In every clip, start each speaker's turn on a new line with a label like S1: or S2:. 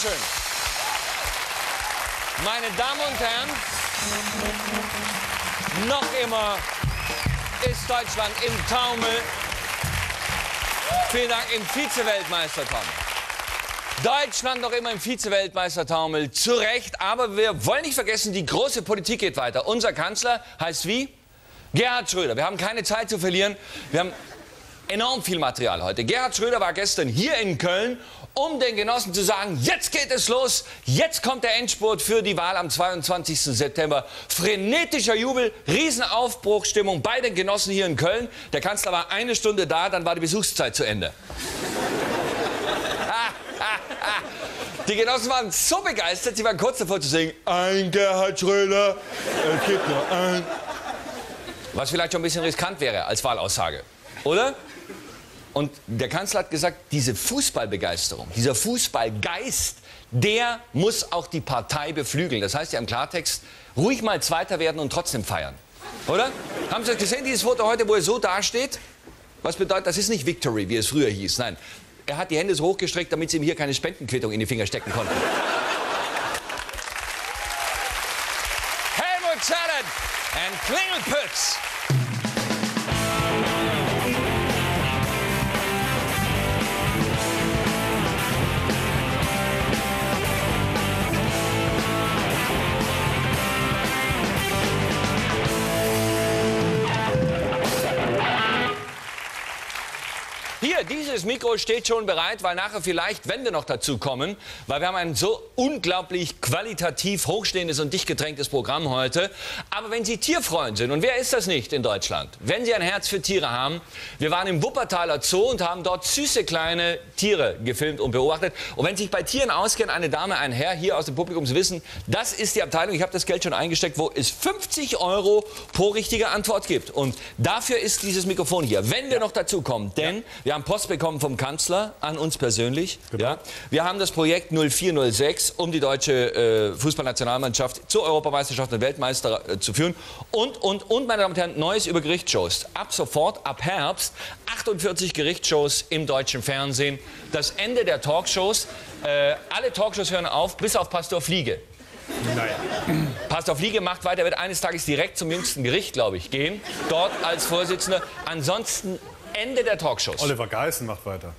S1: Dankeschön. Meine Damen und Herren, noch immer ist Deutschland im Taumel. Vielen Dank im Vize-Weltmeistertaumel. Deutschland noch immer im Vize-Weltmeistertaumel. Zu Recht, aber wir wollen nicht vergessen, die große Politik geht weiter. Unser Kanzler heißt wie? Gerhard Schröder. Wir haben keine Zeit zu verlieren. Wir haben enorm viel Material heute. Gerhard Schröder war gestern hier in Köln, um den Genossen zu sagen, jetzt geht es los, jetzt kommt der Endspurt für die Wahl am 22. September. Frenetischer Jubel, Riesenaufbruchstimmung bei den Genossen hier in Köln. Der Kanzler war eine Stunde da, dann war die Besuchszeit zu Ende. Die Genossen waren so begeistert, sie waren kurz davor zu singen, ein Gerhard Schröder, es gibt nur ein. Was vielleicht schon ein bisschen riskant wäre als Wahlaussage, oder? Und der Kanzler hat gesagt, diese Fußballbegeisterung, dieser Fußballgeist, der muss auch die Partei beflügeln. Das heißt ja im Klartext, ruhig mal Zweiter werden und trotzdem feiern. Oder? Haben Sie das gesehen, dieses Foto heute, wo er so dasteht? Was bedeutet, das ist nicht Victory, wie es früher hieß. Nein, er hat die Hände so hochgestreckt, damit sie ihm hier keine Spendenquittung in die Finger stecken konnten. Helmut Zellen and Klingelpütz. Hier, dieses Mikro steht schon bereit, weil nachher vielleicht Wände noch dazu kommen, weil wir haben ein so unglaublich qualitativ hochstehendes und dicht gedrängtes Programm heute. Aber wenn Sie Tierfreund sind, und wer ist das nicht in Deutschland? Wenn Sie ein Herz für Tiere haben, wir waren im Wuppertaler Zoo und haben dort süße kleine Tiere gefilmt und beobachtet. Und wenn sich bei Tieren auskennen, eine Dame, ein Herr hier aus dem Publikum, Sie wissen, das ist die Abteilung, ich habe das Geld schon eingesteckt, wo es 50 Euro pro richtige Antwort gibt. Und dafür ist dieses Mikrofon hier. Wenn wir noch dazu kommen, denn wir haben Post bekommen vom Kanzler an uns persönlich.
S2: Genau.
S1: Ja. Wir haben das Projekt 0406, um die deutsche äh, Fußballnationalmannschaft zur Europameisterschaft und Weltmeister äh, zu führen. Und, und, und, meine Damen und Herren, Neues über Gerichtsshows. Ab sofort, ab Herbst, 48 Gerichtsshows im deutschen Fernsehen. Das Ende der Talkshows. Äh, alle Talkshows hören auf, bis auf Pastor Fliege.
S2: Naja.
S1: Pastor Fliege macht weiter, wird eines Tages direkt zum jüngsten Gericht, glaube ich, gehen. Dort als Vorsitzender. Ansonsten Ende der Talkshows.
S2: Oliver Geißen macht weiter.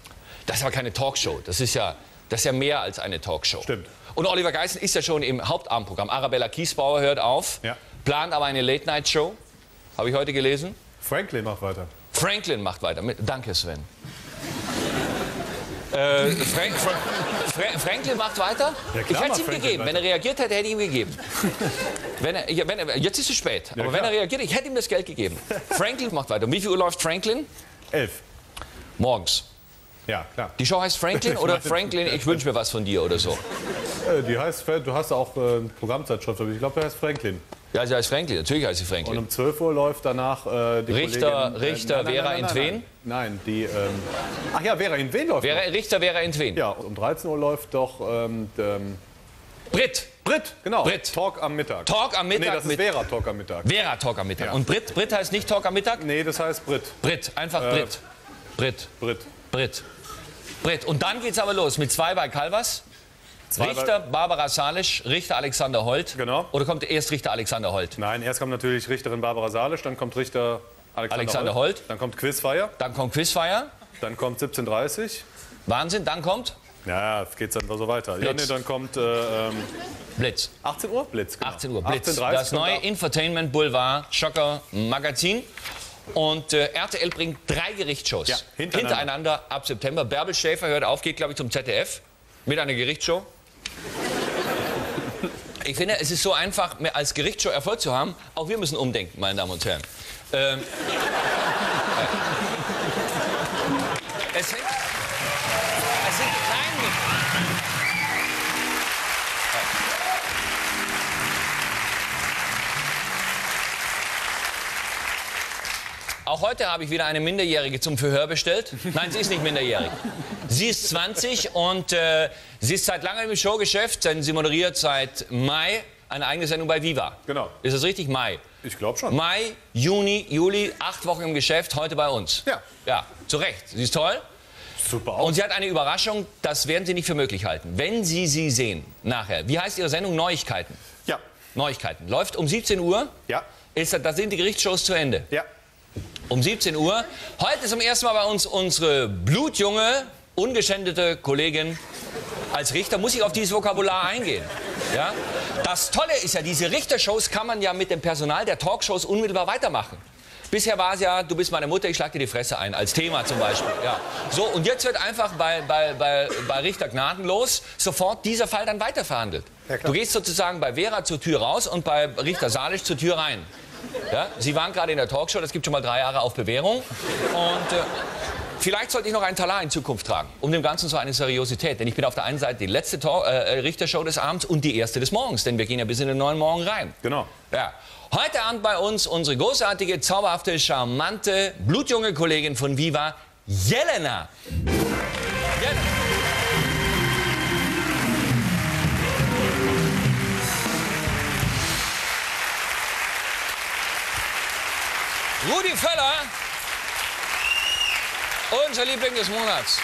S1: Das ist aber keine Talkshow. Das ist ja, das ist ja mehr als eine Talkshow.
S2: Stimmt.
S1: Und Oliver Geißen ist ja schon im Hauptabendprogramm. Arabella Kiesbauer hört auf,
S2: Ja.
S1: plant aber eine Late-Night-Show. Habe ich heute gelesen.
S2: Franklin macht weiter.
S1: Franklin macht weiter. Danke, Sven. äh, Frank, Fra Fra Franklin macht weiter?
S2: Ja, klar
S1: ich hätte es ihm
S2: Franklin
S1: gegeben. Wenn er reagiert hätte, hätte ich ihm gegeben. wenn er, ja, wenn er, jetzt ist es spät. aber wenn
S2: klar.
S1: er reagiert, ich hätte ihm das Geld gegeben. Franklin macht weiter. Um wie viel Uhr läuft Franklin?
S2: Elf.
S1: Morgens.
S2: Ja, klar.
S1: Die Show heißt Franklin oder Franklin, ich wünsche mir was von dir oder so?
S2: Äh, die heißt, du hast auch äh, eine Programmzeitschrift, aber ich glaube, der heißt Franklin.
S1: Ja, sie heißt Franklin, natürlich heißt sie
S2: Und
S1: Franklin.
S2: um 12 Uhr läuft danach äh, die
S1: Richter-
S2: Kollegin...
S1: Richter Vera
S2: nein,
S1: in Tween?
S2: Nein, nein, die... Ähm, ach ja, Vera in Wen läuft
S1: Vera,
S2: noch.
S1: Richter wäre in Tween.
S2: Ja, um 13 Uhr läuft doch ähm, ähm,
S1: Brit.
S2: Brit, genau.
S1: Brit.
S2: Talk am Mittag.
S1: Talk am Mittag
S2: Nee, das ist Vera Talk am Mittag.
S1: Vera Talk am Mittag.
S2: Ja.
S1: Und Brit, Brit heißt nicht Talk am Mittag?
S2: Nee, das heißt Brit.
S1: Brit, einfach Brit. Brit,
S2: Brit.
S1: Brit. Brit. Und dann geht's aber los mit zwei bei Calvas.
S2: Zwei
S1: Richter Barbara Salisch, Richter Alexander Holt.
S2: Genau.
S1: Oder kommt erst Richter Alexander Holt?
S2: Nein, erst kommt natürlich Richterin Barbara Salisch, dann kommt Richter Alexander,
S1: Alexander Holt.
S2: Dann kommt Quizfeier,
S1: Dann kommt Quizfeier.
S2: dann kommt 17.30
S1: Wahnsinn. Dann kommt
S2: Ja, es geht dann so weiter. Ja,
S1: Blitz.
S2: nee, dann kommt äh, ähm,
S1: Blitz.
S2: 18 Uhr? Blitz, genau.
S1: 18 Uhr, Blitz.
S2: 18.30
S1: das neue. Infotainment Boulevard Schocker Magazin. Und äh, RTL bringt drei Gerichtsshows
S2: Ja, hintereinander.
S1: hintereinander ab September. Bärbel Schäfer hört auf, geht, glaube ich, zum ZDF mit einer Gerichtsshow. Ich finde, es ist so einfach, mehr als Gerichtsshow Erfolg zu haben. Auch wir müssen umdenken, meine Damen und Herren. Ähm, es sind, Auch heute habe ich wieder eine Minderjährige zum Verhör bestellt. Nein, sie ist nicht minderjährig. Sie ist 20 und äh, sie ist seit langem im Showgeschäft, denn sie moderiert seit Mai eine eigene Sendung bei Viva.
S2: Genau.
S1: Ist das richtig? Mai.
S2: Ich glaube schon.
S1: Mai, Juni, Juli, acht Wochen im Geschäft, heute bei uns.
S2: Ja.
S1: Ja, zu Recht. Sie ist toll.
S2: Super
S1: Und sie hat eine Überraschung, das werden Sie nicht für möglich halten. Wenn Sie sie sehen, nachher. Wie heißt Ihre Sendung? Neuigkeiten.
S2: Ja.
S1: Neuigkeiten. Läuft um 17 Uhr.
S2: Ja.
S1: Ist, da sind die Gerichtsshows zu Ende.
S2: Ja.
S1: Um 17 Uhr. Heute zum ersten Mal bei uns unsere blutjunge, ungeschändete Kollegin als Richter. Muss ich auf dieses Vokabular eingehen? Ja? Das Tolle ist ja, diese Richtershows kann man ja mit dem Personal der Talkshows unmittelbar weitermachen. Bisher war es ja, du bist meine Mutter, ich schlag dir die Fresse ein, als Thema zum Beispiel. Ja. So, und jetzt wird einfach bei, bei, bei, bei Richter Gnadenlos sofort dieser Fall dann weiterverhandelt.
S2: Ja,
S1: du gehst sozusagen bei Vera zur Tür raus und bei Richter Salisch zur Tür rein. Ja? Sie waren gerade in der Talkshow, das gibt schon mal drei Jahre auf Bewährung. Und äh, vielleicht sollte ich noch einen Talar in Zukunft tragen, um dem Ganzen so eine Seriosität. Denn ich bin auf der einen Seite die letzte Tor äh, Richtershow des Abends und die erste des Morgens, denn wir gehen ja bis in den neuen Morgen rein.
S2: Genau.
S1: Ja. Heute Abend bei uns unsere großartige, zauberhafte, charmante, blutjunge Kollegin von Viva, Jelena. Jelena. Rudi Völler, unser Liebling des Monats.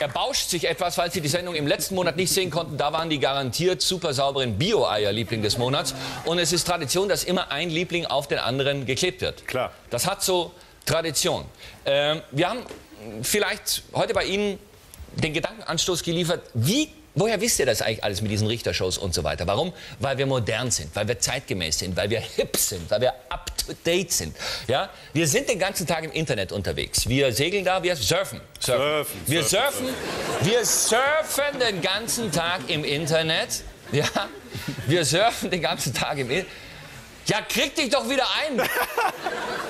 S1: Er bauscht sich etwas, falls Sie die Sendung im letzten Monat nicht sehen konnten. Da waren die garantiert super sauberen Bio-Eier Liebling des Monats. Und es ist Tradition, dass immer ein Liebling auf den anderen geklebt wird.
S2: Klar.
S1: Das hat so Tradition. Ähm, wir haben vielleicht heute bei Ihnen den Gedankenanstoß geliefert, wie Woher wisst ihr das eigentlich alles mit diesen Richtershows und so weiter? Warum? Weil wir modern sind, weil wir zeitgemäß sind, weil wir hip sind, weil wir up to date sind. Ja? Wir sind den ganzen Tag im Internet unterwegs. Wir segeln da, wir surfen.
S2: Surfen,
S1: Wir
S2: surfen,
S1: surfen, wir surfen den ganzen Tag im Internet. Ja? Wir surfen den ganzen Tag im Internet. Ja, krieg dich doch wieder ein.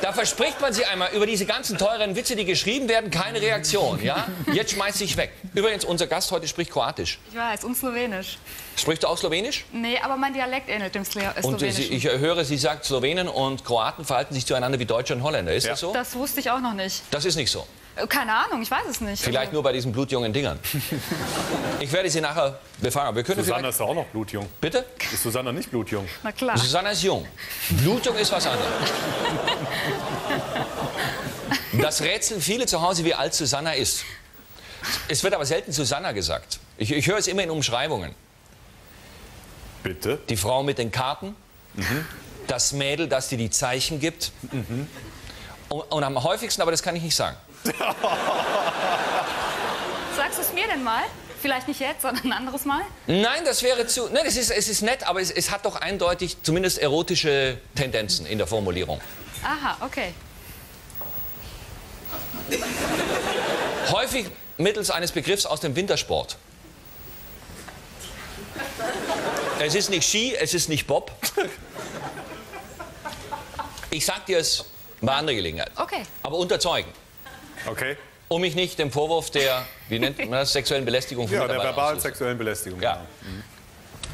S1: Da verspricht man sich einmal über diese ganzen teuren Witze, die geschrieben werden, keine Reaktion. Ja? Jetzt schmeiß ich weg. Übrigens, unser Gast heute spricht Kroatisch.
S3: Ich weiß, und Slowenisch.
S1: Sprichst du auch Slowenisch?
S3: Nee, aber mein Dialekt ähnelt dem Slo äh,
S1: Und
S3: Slowenischen.
S1: sie, ich höre, sie sagt, Slowenen und Kroaten verhalten sich zueinander wie Deutsche und Holländer. Ist
S2: Ja.
S1: das so?
S3: das wusste ich auch noch nicht.
S1: Das ist nicht so.
S3: Äh, Keine Ahnung, ich weiß es nicht.
S1: Vielleicht
S3: Also,
S1: nur bei diesen blutjungen Dingern. Ich werde sie nachher befangen. Wir können
S2: Susanna ist auch noch blutjung.
S1: Bitte?
S2: Ist Susanna nicht blutjung?
S3: Na klar.
S1: Susanna ist jung. Blutjung ist was anderes. Das rätseln viele zu Hause, wie alt Susanna ist. Es wird aber selten Susanna gesagt. Ich, ich höre es immer in Umschreibungen.
S2: Bitte?
S1: Die Frau mit den Karten, das Mädel, das dir die Zeichen gibt. Und, und am häufigsten, aber das kann ich nicht sagen.
S3: Sagst du es mir denn mal? Vielleicht nicht jetzt, sondern ein anderes Mal?
S1: Nein, das wäre zu. Nein, es ist, es ist nett, aber es, es hat doch eindeutig zumindest erotische Tendenzen in der Formulierung.
S3: Aha, okay.
S1: Häufig mittels eines Begriffs aus dem Wintersport. Es ist nicht Ski, es ist nicht Bob. Ich sag dir es bei anderer Gelegenheit.
S3: Okay.
S1: Aber unter Zeugen.
S2: Okay.
S1: Um mich nicht dem Vorwurf der, wie nennt man das, sexuellen Belästigung von
S2: Ja, der
S1: Mitarbeitern
S2: verbalen
S1: auszusetzen.
S2: sexuellen Belästigung.
S1: Ja.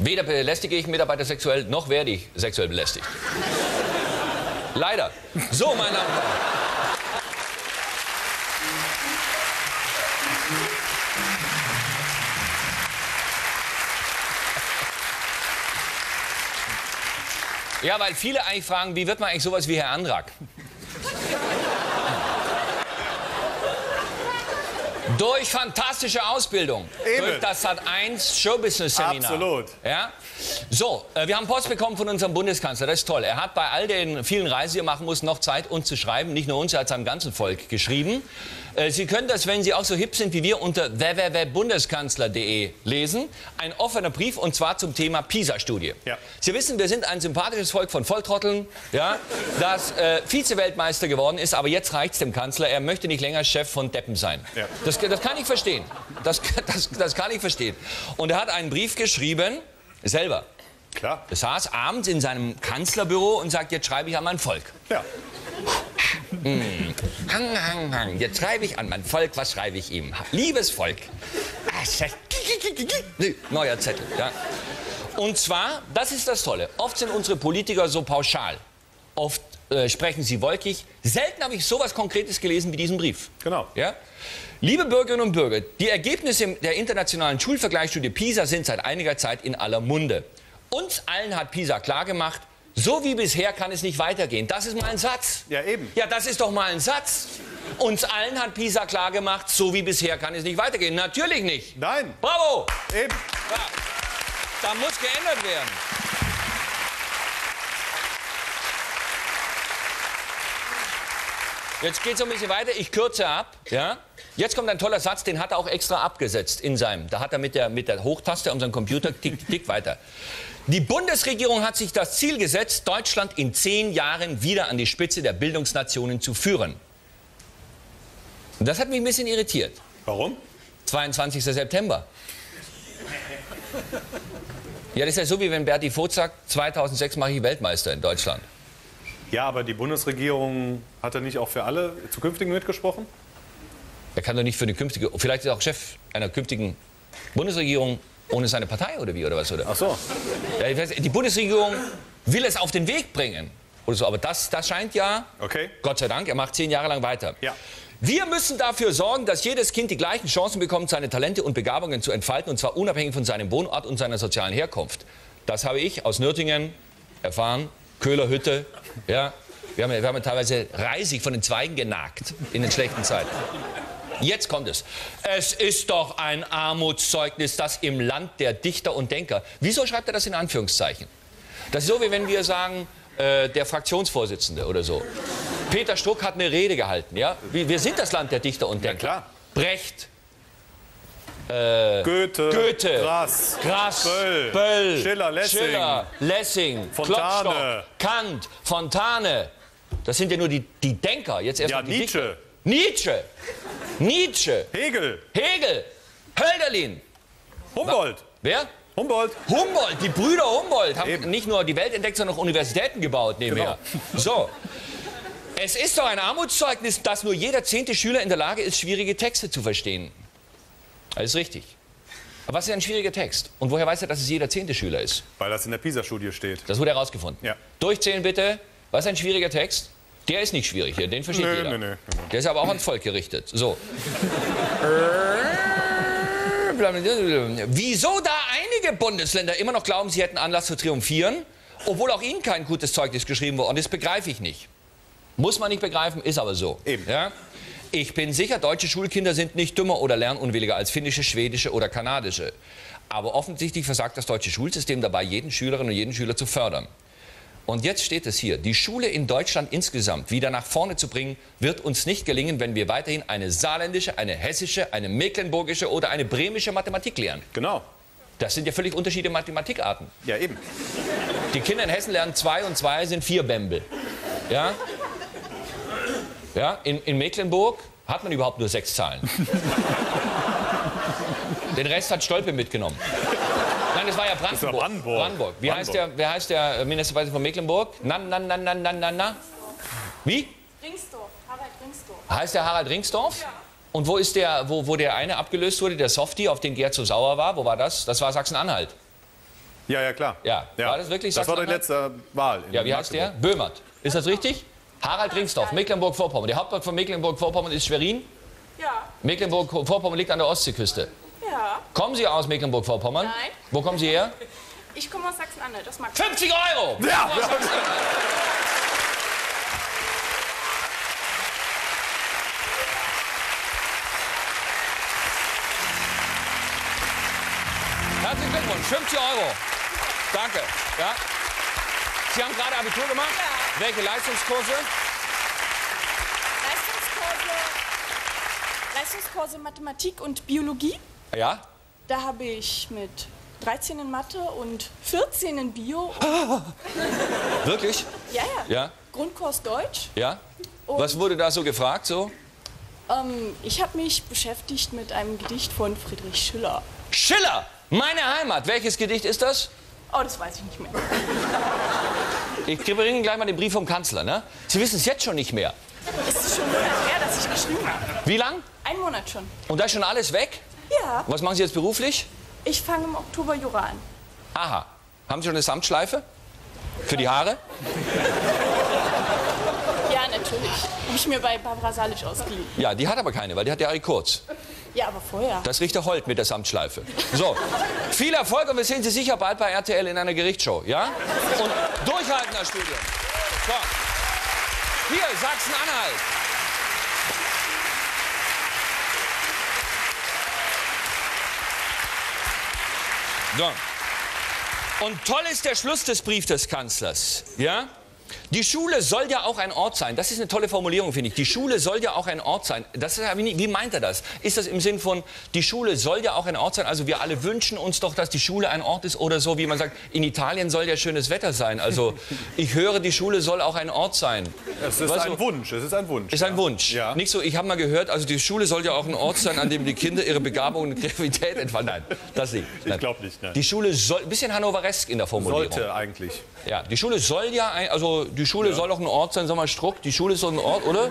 S1: Weder belästige ich Mitarbeiter sexuell, noch werde ich sexuell belästigt. Leider. So, meine Damen und Herren. Ja, weil viele eigentlich fragen, wie wird man eigentlich sowas wie Herr Andrak? Durch fantastische Ausbildung.
S2: Eben.
S1: Durch das hat 1 Showbusiness-Seminar.
S2: Absolut.
S1: Ja? So, äh, wir haben Post bekommen von unserem Bundeskanzler. Das ist toll. Er hat bei all den vielen Reisen, die er machen muss, noch Zeit, uns zu schreiben. Nicht nur uns, er hat seinem ganzen Volk geschrieben. Äh, Sie können das, wenn Sie auch so hip sind wie wir, unter www.bundeskanzler.de lesen. Ein offener Brief und zwar zum Thema PISA-Studie.
S2: Ja.
S1: Sie wissen, wir sind ein sympathisches Volk von Volltrotteln, ja, das äh, Vize-Weltmeister geworden ist, aber jetzt reicht's dem Kanzler. Er möchte nicht länger Chef von Deppen sein.
S2: Ja.
S1: Das, das kann ich verstehen. Das, das, das kann ich verstehen. Und er hat einen Brief geschrieben, selber.
S2: Klar.
S1: Er saß abends in seinem Kanzlerbüro und sagt, jetzt schreibe ich an mein Volk.
S2: Ja.
S1: Hang, hang, hang. Jetzt schreibe ich an mein Volk, was schreibe ich ihm? Liebes Volk. Ah, Neuer Zettel, ja. Und zwar, das ist das Tolle, oft sind unsere Politiker so pauschal. Oft äh, sprechen sie wolkig. Selten habe ich sowas Konkretes gelesen wie diesen Brief.
S2: Genau.
S1: Ja? Liebe Bürgerinnen und Bürger, die Ergebnisse der internationalen Schulvergleichsstudie PISA sind seit einiger Zeit in aller Munde. Uns allen hat PISA klargemacht, so wie bisher kann es nicht weitergehen. Das ist mal ein Satz.
S2: Ja, eben.
S1: Ja, das ist doch mal ein Satz. Uns allen hat PISA klargemacht, so wie bisher kann es nicht weitergehen. Natürlich nicht.
S2: Nein,
S1: Bravo!
S2: eben.
S1: Ja. Da muss geändert werden. Jetzt geht es ein bisschen weiter. Ich kürze ab. Ja? Jetzt kommt ein toller Satz, den hat er auch extra abgesetzt in seinem. Da hat er mit der, mit der Hochtaste unserem Computer tick, tick weiter. Die Bundesregierung hat sich das Ziel gesetzt, Deutschland in zehn Jahren wieder an die Spitze der Bildungsnationen zu führen. Und das hat mich ein bisschen irritiert.
S2: Warum?
S1: 22. September. Ja, das ist ja so, wie wenn Berti Vogt sagt, 2006 mache ich Weltmeister in Deutschland.
S2: Ja, aber die Bundesregierung hat er nicht auch für alle zukünftigen mitgesprochen?
S1: Er kann doch nicht für eine künftige, vielleicht ist er auch Chef einer künftigen Bundesregierung ohne seine Partei oder wie oder was oder?
S2: Ach so.
S1: Ja, weiß, die Bundesregierung will es auf den Weg bringen oder so, aber das, das scheint ja,
S2: Okay.
S1: Gott sei Dank, er macht zehn Jahre lang weiter.
S2: Ja.
S1: Wir müssen dafür sorgen, dass jedes Kind die gleichen Chancen bekommt, seine Talente und Begabungen zu entfalten, und zwar unabhängig von seinem Wohnort und seiner sozialen Herkunft. Das habe ich aus Nürtingen erfahren, Köhler Hütte. Ja. Wir haben, wir haben teilweise reisig von den Zweigen genagt in den schlechten Zeiten. Jetzt kommt es. Es ist doch ein Armutszeugnis, das im Land der Dichter und Denker. Wieso schreibt er das in Anführungszeichen? Das ist so, wie wenn wir sagen, äh, der Fraktionsvorsitzende oder so. Peter Struck hat eine Rede gehalten, ja? Wir sind das Land der Dichter und Denker.
S2: klar.
S1: Brecht,
S2: Goethe,
S1: Goethe,
S2: Grass,
S1: Grass,
S2: Böll,
S1: Böll,
S2: Schiller, Lessing.
S1: Schiller, Lessing
S2: Fontane.
S1: Kant, Fontane. Das sind ja nur die, die Denker. Jetzt erst
S2: Ja,
S1: die
S2: Nietzsche.
S1: Dichter. Nietzsche. Nietzsche.
S2: Hegel,
S1: Hegel. Hölderlin.
S2: Humboldt.
S1: Wer?
S2: Humboldt.
S1: Humboldt, die Brüder Humboldt haben
S2: Eben.
S1: nicht nur die Welt entdeckt, sondern auch Universitäten gebaut nebenher. So. Es ist doch ein Armutszeugnis, dass nur jeder zehnte Schüler in der Lage ist, schwierige Texte zu verstehen. Ist richtig. Aber was ist ein schwieriger Text? Und woher weiß er, dass es jeder zehnte Schüler ist?
S2: Weil das in der PISA-Studie steht.
S1: Das wurde herausgefunden.
S2: Ja.
S1: Durchzählen bitte. Was ist ein schwieriger Text? Der ist nicht schwierig hier, den versteht
S2: Nö,
S1: jeder.
S2: nö, nö, nö.
S1: Der ist aber auch ans Volk gerichtet. So. Wieso da einige Bundesländer immer noch glauben, sie hätten Anlass zu triumphieren, obwohl auch ihnen kein gutes Zeugnis geschrieben worden ist, begreife ich nicht. Muss man nicht begreifen, ist aber so.
S2: Eben.
S1: Ja? Ich bin sicher, deutsche Schulkinder sind nicht dümmer oder lernunwilliger als finnische, schwedische oder kanadische. Aber offensichtlich versagt das deutsche Schulsystem dabei, jeden Schülerin und jeden Schüler zu fördern. Und jetzt steht es hier, die Schule in Deutschland insgesamt wieder nach vorne zu bringen, wird uns nicht gelingen, wenn wir weiterhin eine saarländische, eine hessische, eine mecklenburgische oder eine bremische Mathematik lehren.
S2: Genau.
S1: Das sind ja völlig unterschiedliche Mathematikarten.
S2: Ja, eben.
S1: Die Kinder in Hessen lernen zwei und zwei sind vier Bämbel. Ja? Ja, in, in Mecklenburg hat man überhaupt nur sechs Zahlen. Den Rest hat Stolpe mitgenommen. Nein, das war ja Brandenburg.
S2: war Brandenburg.
S1: Wie heißt der, wer heißt der Ministerpräsident von Mecklenburg? Na, na, na, na, na, na, na. Wie?
S3: Ringsdorf, Harald Ringsdorf.
S1: Heißt der Harald Ringsdorf? Und wo ist der, wo, wo der eine abgelöst wurde, der Softie, auf den Gerd so sauer war? Wo war das? Das war Sachsen-Anhalt.
S2: Ja, ja, klar.
S1: Ja. War das wirklich
S2: Das war die
S1: Sachsen-Anhalt?
S2: letzte Wahl. in
S1: Ja, wie heißt der? Böhmert. Ist das richtig? Harald Ringsdorf, Mecklenburg-Vorpommern. Der Hauptort von Mecklenburg-Vorpommern ist Schwerin.
S3: Ja,
S1: Mecklenburg-Vorpommern liegt an der Ostseeküste.
S3: Ja.
S1: Kommen Sie aus Mecklenburg-Vorpommern?
S3: Nein.
S1: Wo kommen Sie her?
S3: Ich komme aus Sachsen-Anhalt, das mag
S1: 50 Euro!
S2: Ja,
S1: Herzlichen Glückwunsch, 50 Euro. Danke. Ja. Sie haben gerade Abitur gemacht?
S3: Ja.
S1: Welche Leistungskurse?
S3: Leistungskurse, Leistungskurse Mathematik und Biologie.
S1: Ja.
S3: Da habe ich mit 13 in Mathe und 14 in Bio.
S1: Wirklich?
S3: Ja, ja.
S1: Ja.
S3: Grundkurs Deutsch.
S1: Ja. Was wurde da so gefragt? So?
S3: Ähm, ich habe mich beschäftigt mit einem Gedicht von Friedrich Schiller.
S1: Schiller, meine Heimat. Welches Gedicht ist das?
S3: Oh, das weiß ich nicht mehr.
S1: Ich gebe Ihnen gleich mal den Brief vom Kanzler. Ne? Sie wissen es jetzt schon nicht mehr.
S3: Es ist schon Monat her, dass ich geschrieben habe.
S1: Wie lang?
S3: Ein Monat schon.
S1: Und da ist schon alles weg?
S3: Ja,
S1: Was machen Sie jetzt beruflich?
S3: ich fange im Oktober Jura an.
S1: Aha. Haben Sie schon eine Samtschleife? Für die Haare?
S3: Ja, natürlich. Habe ich mir bei Barbara Salisch ausgeliehen.
S1: Ja, die hat aber keine, weil die hat ja Ari Kurz.
S3: Ja, aber vorher.
S1: Das riecht der Holt mit der Samtschleife. So, viel Erfolg und wir sehen Sie sicher bald bei RTL in einer Gerichtsshow, ja? Und durchhalten, Herr Studio. So. Hier, Sachsen-Anhalt. So. Und toll ist der Schluss des Briefs des Kanzlers. Ja? Die Schule soll ja auch ein Ort sein. Das ist eine tolle Formulierung, finde ich. Die Schule soll ja auch ein Ort sein. Das ist, wie, meint er das? Ist das im Sinn von, die Schule soll ja auch ein Ort sein? Also wir alle wünschen uns doch, dass die Schule ein Ort ist oder so, wie man sagt, in Italien soll ja schönes Wetter sein. Also ich höre, die Schule soll auch ein Ort sein.
S2: Es ist
S1: Weißt
S2: ein
S1: du,
S2: Wunsch. Es ist ein Wunsch.
S1: Ist ein Wunsch.
S2: Ja.
S1: Nicht so, ich habe mal gehört, also die Schule soll ja auch ein Ort sein, an dem die Kinder ihre Begabung und Kreativität entfalten. Nein, das nicht. Nein.
S2: glaub nicht, nein.
S1: Die Schule soll, ein bisschen hannoveresk in der Formulierung.
S2: Sollte eigentlich.
S1: Ja, die Schule soll ja, ein, also die Schule soll auch ein Ort sein, sag mal Struck, die Schule ist doch ein Ort, oder?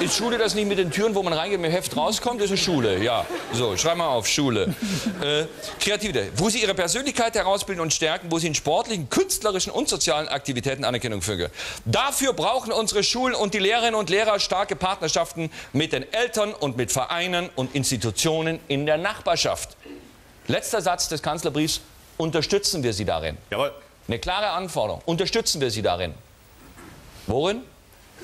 S1: Ist Schule das nicht mit den Türen, wo man reingeht, mit dem Heft rauskommt? Ist eine Schule, ja. So, schreib mal auf, Schule. Äh, Kreativität, wo sie ihre Persönlichkeit herausbilden und stärken, wo sie in sportlichen, künstlerischen und sozialen Aktivitäten Anerkennung finden. Dafür brauchen unsere Schulen und die Lehrerinnen und Lehrer starke Partnerschaften mit den Eltern und mit Vereinen und Institutionen in der Nachbarschaft. Letzter Satz des Kanzlerbriefs, unterstützen wir sie darin.
S2: Jawohl.
S1: Eine klare Anforderung. Unterstützen wir Sie darin? Worin?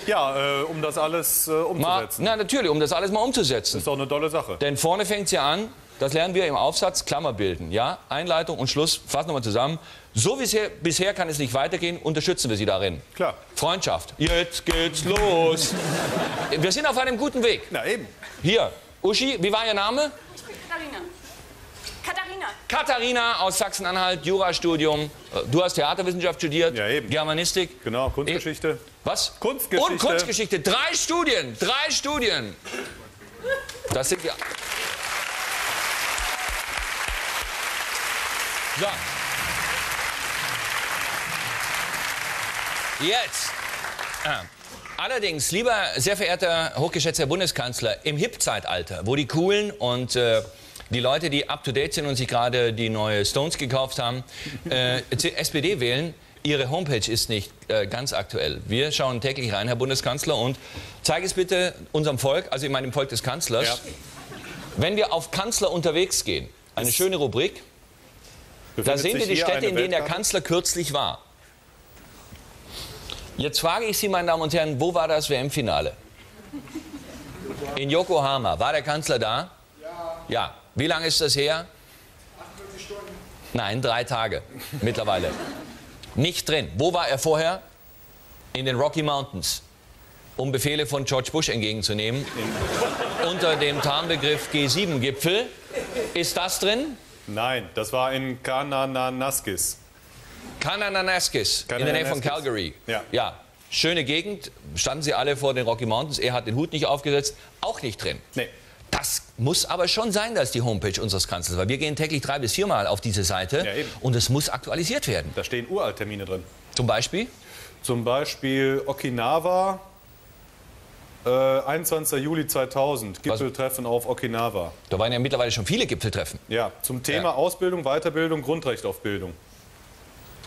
S2: Ja, äh, um das alles äh,
S1: Mal,
S2: umzusetzen.
S1: na natürlich, um das alles mal umzusetzen.
S2: Ist doch eine tolle Sache.
S1: Denn vorne fängt es ja an, das lernen wir im Aufsatz, Klammer bilden. Ja? Einleitung und Schluss, fassen wir mal zusammen. So wie bisher, bisher kann es nicht weitergehen, unterstützen wir Sie darin.
S2: Klar.
S1: Freundschaft. Jetzt geht's los. wir sind auf einem guten Weg.
S2: Na eben.
S1: Hier, Uschi, wie war Ihr Name?
S3: Katharina. Katharina.
S1: Katharina aus Sachsen-Anhalt, Jurastudium. Du hast Theaterwissenschaft studiert,
S2: Ja, eben.
S1: Germanistik.
S2: Genau, Kunstgeschichte.
S1: Was?
S2: Kunstgeschichte.
S1: Und Kunstgeschichte. Drei Studien. Drei Studien. Das sind ja. So. Jetzt. Ah. Allerdings, lieber sehr verehrter, hochgeschätzter Herr Bundeskanzler, im Hip-Zeitalter, wo die Coolen und äh, die Leute, die up-to-date sind und sich gerade die neue Stones gekauft haben, äh, SPD wählen, Ihre Homepage ist nicht äh, ganz aktuell. Wir schauen täglich rein, Herr Bundeskanzler, und zeige es bitte unserem Volk, also ich meine dem Volk des Kanzlers,
S2: Ja.
S1: wenn wir auf Kanzler unterwegs gehen, eine schöne Rubrik, da sehen wir die Städte, in denen der? Kanzler kürzlich war. Jetzt frage ich Sie, meine Damen und Herren, wo war das WM-Finale? In Yokohama. War der Kanzler da? Ja. Ja. Wie lange ist das her? 48 Stunden. Nein, drei Tage mittlerweile. Nicht drin. Wo war er vorher? In den Rocky Mountains. Um Befehle von George Bush entgegenzunehmen. Unter dem Tarnbegriff G7-Gipfel. Ist das drin?
S2: Nein, das war in Kananaskis.
S1: Kananaskis, in der Nähe von. Calgary.
S2: Ja.
S1: ja. Schöne Gegend, standen sie alle vor den Rocky Mountains. Er hat den Hut nicht aufgesetzt, auch nicht drin.
S2: Nee.
S1: Das muss aber schon sein, dass die Homepage unseres Kanzlers, weil wir gehen täglich drei bis viermal auf diese Seite
S2: Ja,
S1: und es muss aktualisiert werden.
S2: Da stehen Uralttermine drin.
S1: Zum Beispiel,
S2: Zum Beispiel Okinawa, äh, 21. Juli 2000, Gipfeltreffen auf Okinawa.
S1: da waren ja mittlerweile schon viele Gipfeltreffen.
S2: Ja, zum Thema
S1: Ja.
S2: Ausbildung, Weiterbildung, Grundrecht auf Bildung.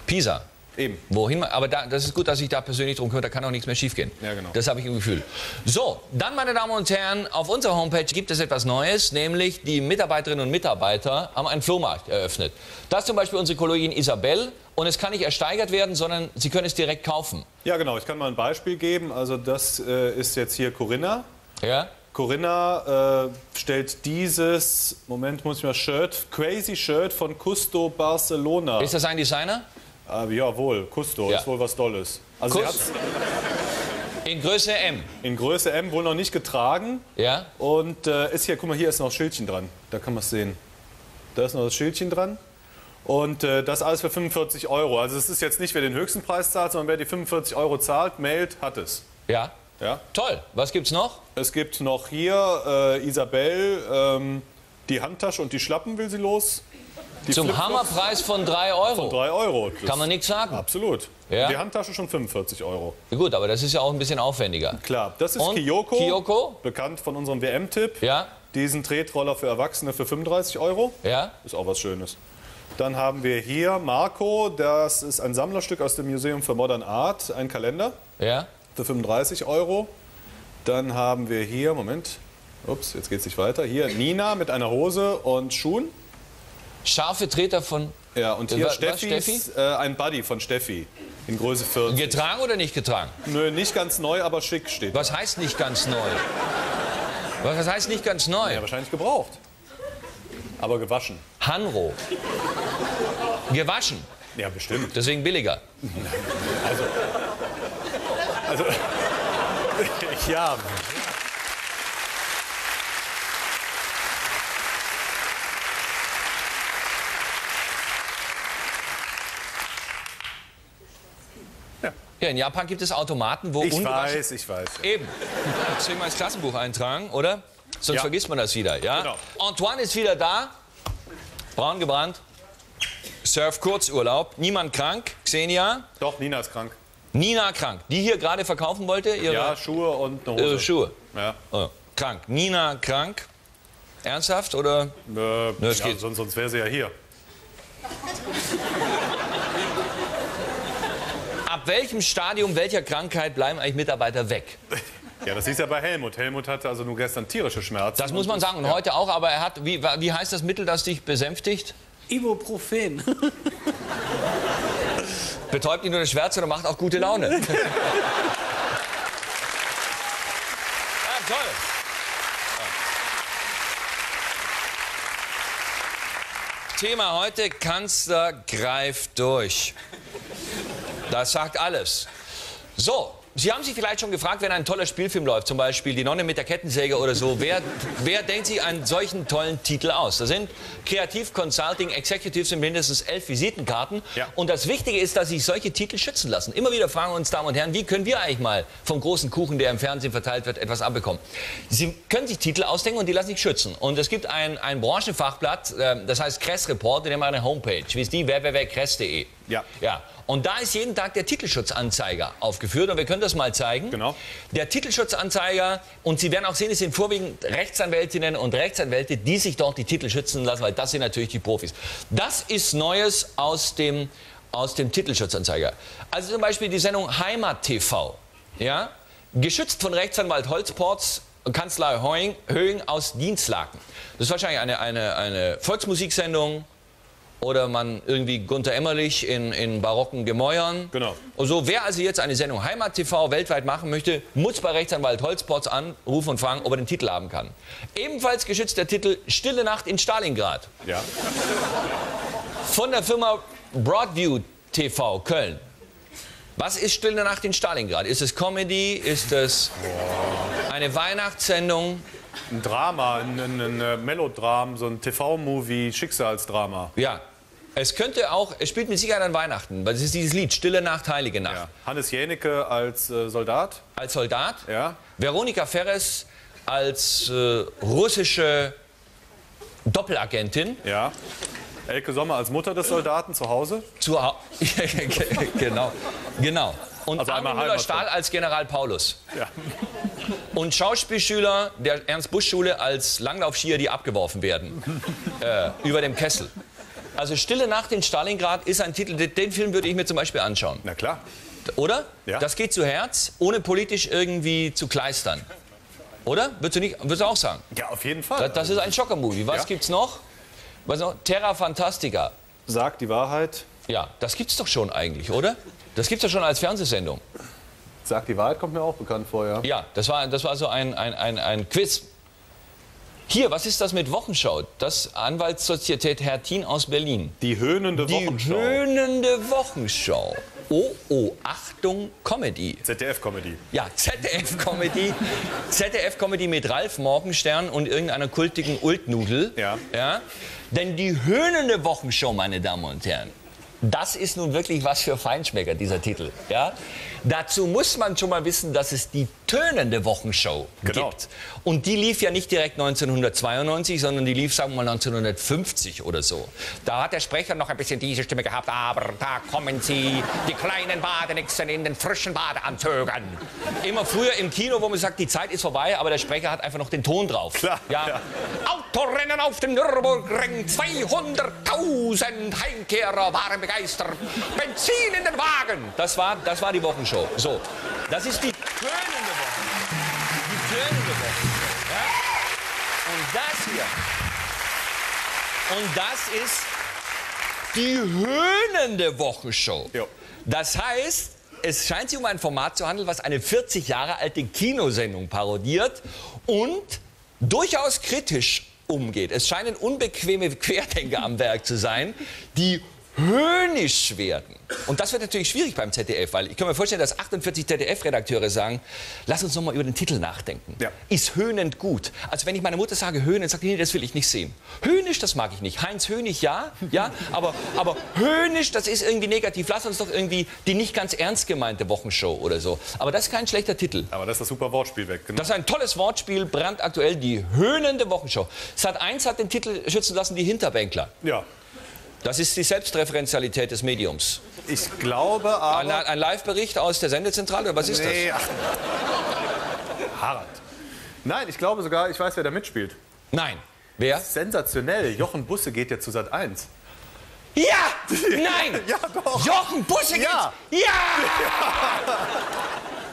S1: Pisa.
S2: Eben.
S1: Wohin man, aber da, das ist gut, dass ich da persönlich drum kümmere, da kann auch nichts mehr schiefgehen.
S2: Ja, genau.
S1: Das habe ich im Gefühl. So, dann, meine Damen und Herren, auf unserer Homepage gibt es etwas Neues, nämlich die Mitarbeiterinnen und Mitarbeiter haben einen Flohmarkt eröffnet. Das ist zum Beispiel unsere Kollegin Isabel und es kann nicht ersteigert werden, sondern Sie können es direkt kaufen.
S2: Ja, genau. Ich kann mal ein Beispiel geben. Also das äh, ist jetzt hier Corinna.
S1: Ja?
S2: Corinna äh, stellt dieses, Moment, muss ich mal, Shirt, Crazy Shirt von Custo Barcelona.
S1: Ist das ein Designer?
S2: Äh, jawohl, Custo
S1: Ja.
S2: ist wohl was Tolles. Also sie
S1: Kus-
S2: hat es
S1: In Größe M.
S2: in Größe M wohl noch nicht getragen.
S1: Ja?
S2: Und äh, ist hier, guck mal, hier ist noch ein Schildchen dran. Da kann man es sehen. Da ist noch das Schildchen dran. Und äh, das alles für 45 Euro. Also es ist jetzt nicht, wer den höchsten Preis zahlt, sondern wer die 45 Euro zahlt, mailt, hat es.
S1: Ja?
S2: Ja?
S1: Toll. Was gibt's noch?
S2: Es gibt noch hier äh, Isabel, ähm, die Handtasche und die Schlappen will sie los. Die
S1: Zum Hammerpreis von 3 Euro.
S2: 3 Euro. Das
S1: Kann man nichts sagen.
S2: Absolut.
S1: Ja?
S2: Die Handtasche schon 45 Euro.
S1: Gut, aber das ist ja auch ein bisschen aufwendiger.
S2: Klar, das ist
S1: Und
S2: Kyoko,
S1: Kyoko?
S2: bekannt von unserem WM-Tipp.
S1: Ja?
S2: Diesen Tretroller für Erwachsene für 35 Euro.
S1: Ja?
S2: Ist auch was Schönes. Dann haben wir hier Marco, das ist ein Sammlerstück aus dem Museum für Modern Art, ein Kalender
S1: Ja?
S2: für 35 Euro. Dann haben wir hier, Moment, ups, jetzt geht es nicht weiter. Hier Nina mit einer Hose und Schuhen.
S1: Scharfe Treter von
S2: Ja, und
S1: Äh,
S2: hier
S1: was,
S2: Steffis, äh, ein Buddy von Steffi in Größe 40.
S1: getragen oder nicht getragen?
S2: Nö, nicht ganz neu, aber schick steht. da.
S1: Was heißt nicht ganz neu? Was was heißt nicht ganz neu?
S2: Ja, wahrscheinlich gebraucht. Aber gewaschen.
S1: Hanro. Gewaschen.
S2: Ja, bestimmt.
S1: Deswegen billiger.
S2: Also, ja.
S1: Ja, in Japan gibt es Automaten, wo
S2: Ich weiß, ich weiß.
S1: Eben. Deswegen mal ins Klassenbuch eintragen, oder? Sonst
S2: Ja.
S1: vergisst man das wieder, ja?
S2: Genau.
S1: Antoine ist wieder da. Braun gebrannt. Surf Kurzurlaub. Niemand krank. Xenia.
S2: Doch, Nina ist krank.
S1: Nina krank. Die hier gerade verkaufen wollte, ihre,
S2: Ja, Schuhe und eine Hose.
S1: Schuhe.
S2: Ja.
S1: Oh, krank. Nina krank. Ernsthaft oder?
S2: Äh,
S1: es
S2: ja,
S1: geht.
S2: sonst, sonst wäre sie ja hier.
S1: Ab welchem Stadium welcher Krankheit bleiben eigentlich Mitarbeiter weg?
S2: Ja, das ist ja bei Helmut. Helmut hatte also nur gestern tierische Schmerzen.
S1: Das muss man sagen. Und heute auch, aber er hat, wie, wie heißt das Mittel, das dich besänftigt?
S4: Ibuprofen.
S1: Betäubt ihn nur das Schwärze oder macht auch gute Laune. ja, toll. Thema heute, Kanzler greift durch. Das sagt alles. So, Sie haben sich vielleicht schon gefragt, wenn ein toller Spielfilm läuft, zum Beispiel Die Nonne mit der Kettensäge oder so, wer, wer denkt sich einen solchen tollen Titel aus? Da sind Kreativ Consulting Executives in mindestens elf Visitenkarten.
S2: Ja.
S1: Und das Wichtige ist, dass sich solche Titel schützen lassen. Immer wieder fragen uns Damen und Herren, wie können wir eigentlich mal vom großen Kuchen, der im Fernsehen verteilt wird, etwas abbekommen? Sie können sich Titel ausdenken und die lassen sich schützen. Und es gibt ein, ein Branchenfachblatt, äh, das heißt Kress Report, die haben eine Homepage. Wie ist die? www.kress.de.
S2: Ja.
S1: Ja. Und da ist jeden Tag der Titelschutzanzeiger aufgeführt und wir können das mal zeigen.
S2: Genau.
S1: Der Titelschutzanzeiger und Sie werden auch sehen, es sind vorwiegend Rechtsanwältinnen und Rechtsanwälte, die sich dort die Titel schützen lassen, weil das sind natürlich die Profis. Das ist Neues aus dem, aus dem Titelschutzanzeiger. Also zum Beispiel die Sendung Heimat TV. Ja? Geschützt von Rechtsanwalt Holzports Kanzlei Höing, Höing aus Dienstlaken. Das ist wahrscheinlich eine, eine, eine Volksmusiksendung oder man irgendwie Gunter Emmerlich in, in barocken Gemäuern.
S2: Genau.
S1: Und so, wer also jetzt eine Sendung Heimat TV weltweit machen möchte, muss bei Rechtsanwalt Holzpotz anrufen und fragen, ob er den Titel haben kann. Ebenfalls geschützt der Titel Stille Nacht in Stalingrad
S2: Ja.
S1: von der Firma Broadview TV Köln. Was ist Stille Nacht in Stalingrad? Ist es Comedy? Ist es eine Weihnachtssendung?
S2: Ein Drama, ein, ein, ein Melodram, so ein TV-Movie, Schicksalsdrama.
S1: Ja. Es könnte auch, es spielt mit Sicherheit an Weihnachten, weil es ist dieses Lied Stille Nacht, Heilige Nacht.
S2: Ja. Hannes Jänecke als äh, Soldat.
S1: Als Soldat.
S2: Ja.
S1: Veronika Ferres als äh, russische Doppelagentin.
S2: Ja. Elke Sommer als Mutter des Soldaten zu Hause.
S1: Zu Hau- genau, genau. Und
S2: Also
S1: Armin Müller-Stahl als General Paulus.
S2: Ja.
S1: Und Schauspielschüler der Ernst-Busch-Schule als Langlaufskier, die abgeworfen werden. äh, über dem Kessel. Also Stille Nacht in Stalingrad ist ein Titel, den- Film würde ich mir zum Beispiel anschauen.
S2: Na klar.
S1: Oder?
S2: Ja.
S1: Das geht zu Herz, ohne politisch irgendwie zu kleistern. Oder? Würdest du, nicht, würdest du auch sagen?
S2: Ja, auf jeden Fall.
S1: Das, das ist ein Schocker-Movie. Was
S2: Ja.
S1: gibt's noch? Was noch? Terra Fantastica.
S2: Sagt die Wahrheit.
S1: Ja, das gibt's doch schon eigentlich, oder? Das gibt's doch schon als Fernsehsendung.
S2: Sagt die Wahrheit kommt mir auch bekannt vor, ja.
S1: Ja, das war, das war so ein, ein, ein, ein Quiz. Hier, was ist das mit Wochenschau? Das Anwaltssozietät Hertin aus Berlin.
S2: Die höhnende
S1: Die
S2: Wochenschau.
S1: höhnende Wochenschau. Oh, oh, Achtung, Comedy.
S2: ZDF-Comedy.
S1: Ja, ZDF-Comedy. ZDF-Comedy mit Ralf Morgenstern und irgendeiner kultigen Ultnudel.
S2: Ja.
S1: ja. Denn die höhnende Wochenshow, meine Damen und Herren, das ist nun wirklich was für Feinschmecker, dieser Titel. Ja? Dazu muss man schon mal wissen, dass es die tönende Wochenshow
S2: Genau.
S1: gibt. Und die lief ja nicht direkt 1992, sondern die lief, sagen wir mal, 1950 oder so. Da hat der Sprecher noch ein bisschen diese Stimme gehabt, aber da kommen sie, die kleinen Badenixen in den frischen Badeanzügen. Immer früher im Kino, wo man sagt, die Zeit ist vorbei, aber der Sprecher hat einfach noch den Ton drauf.
S2: Klar,
S1: Ja.
S2: ja.
S1: Autorennen auf dem Nürburgring, 200.000 Heimkehrer waren begeistert. Benzin in den Wagen. Das war, das war die Wochenshow. So, das ist die tönende Wochenshow. Die tönende Wochenshow. Ja? Und das hier. Und das ist die höhnende Wochenshow.
S2: Jo.
S1: Das heißt, es scheint sich um ein Format zu handeln, was eine 40 Jahre alte Kinosendung parodiert und durchaus kritisch umgeht. Es scheinen unbequeme Querdenker am Werk zu sein, die höhnisch werden. Und das wird natürlich schwierig beim ZDF, weil ich kann mir vorstellen, dass 48 ZDF-Redakteure sagen, lass uns noch mal über den Titel nachdenken.
S2: Ja.
S1: Ist höhnend gut? Also wenn ich meiner Mutter sage höhnend, sagt die, nee, das will ich nicht sehen. Höhnisch, das mag ich nicht. Heinz Hönig, ja, ja, aber, aber höhnisch, das ist irgendwie negativ. Lass uns doch irgendwie die nicht ganz ernst gemeinte Wochenshow oder so. Aber das ist kein schlechter Titel.
S2: Aber das ist das super Wortspiel weg. Genau.
S1: Das ist ein tolles Wortspiel, brandaktuell, die höhnende Wochenshow. Sat 1 hat den Titel schützen lassen, die Hinterbänkler.
S2: Ja.
S1: Das ist die Selbstreferenzialität des Mediums.
S2: Ich glaube
S1: Ein,
S2: aber.
S1: ein Live-Bericht aus der Sendezentrale, oder was ist
S2: Nee, ach. Harald. Nein, ich glaube sogar, ich weiß, wer da mitspielt.
S1: das? Nein. Wer?
S2: Sensationell. Jochen Busse geht ja zu Sat 1.
S1: Ja! Nein!
S2: Ja, doch.
S1: Jochen Busse geht's!
S2: Ja.
S1: Ja!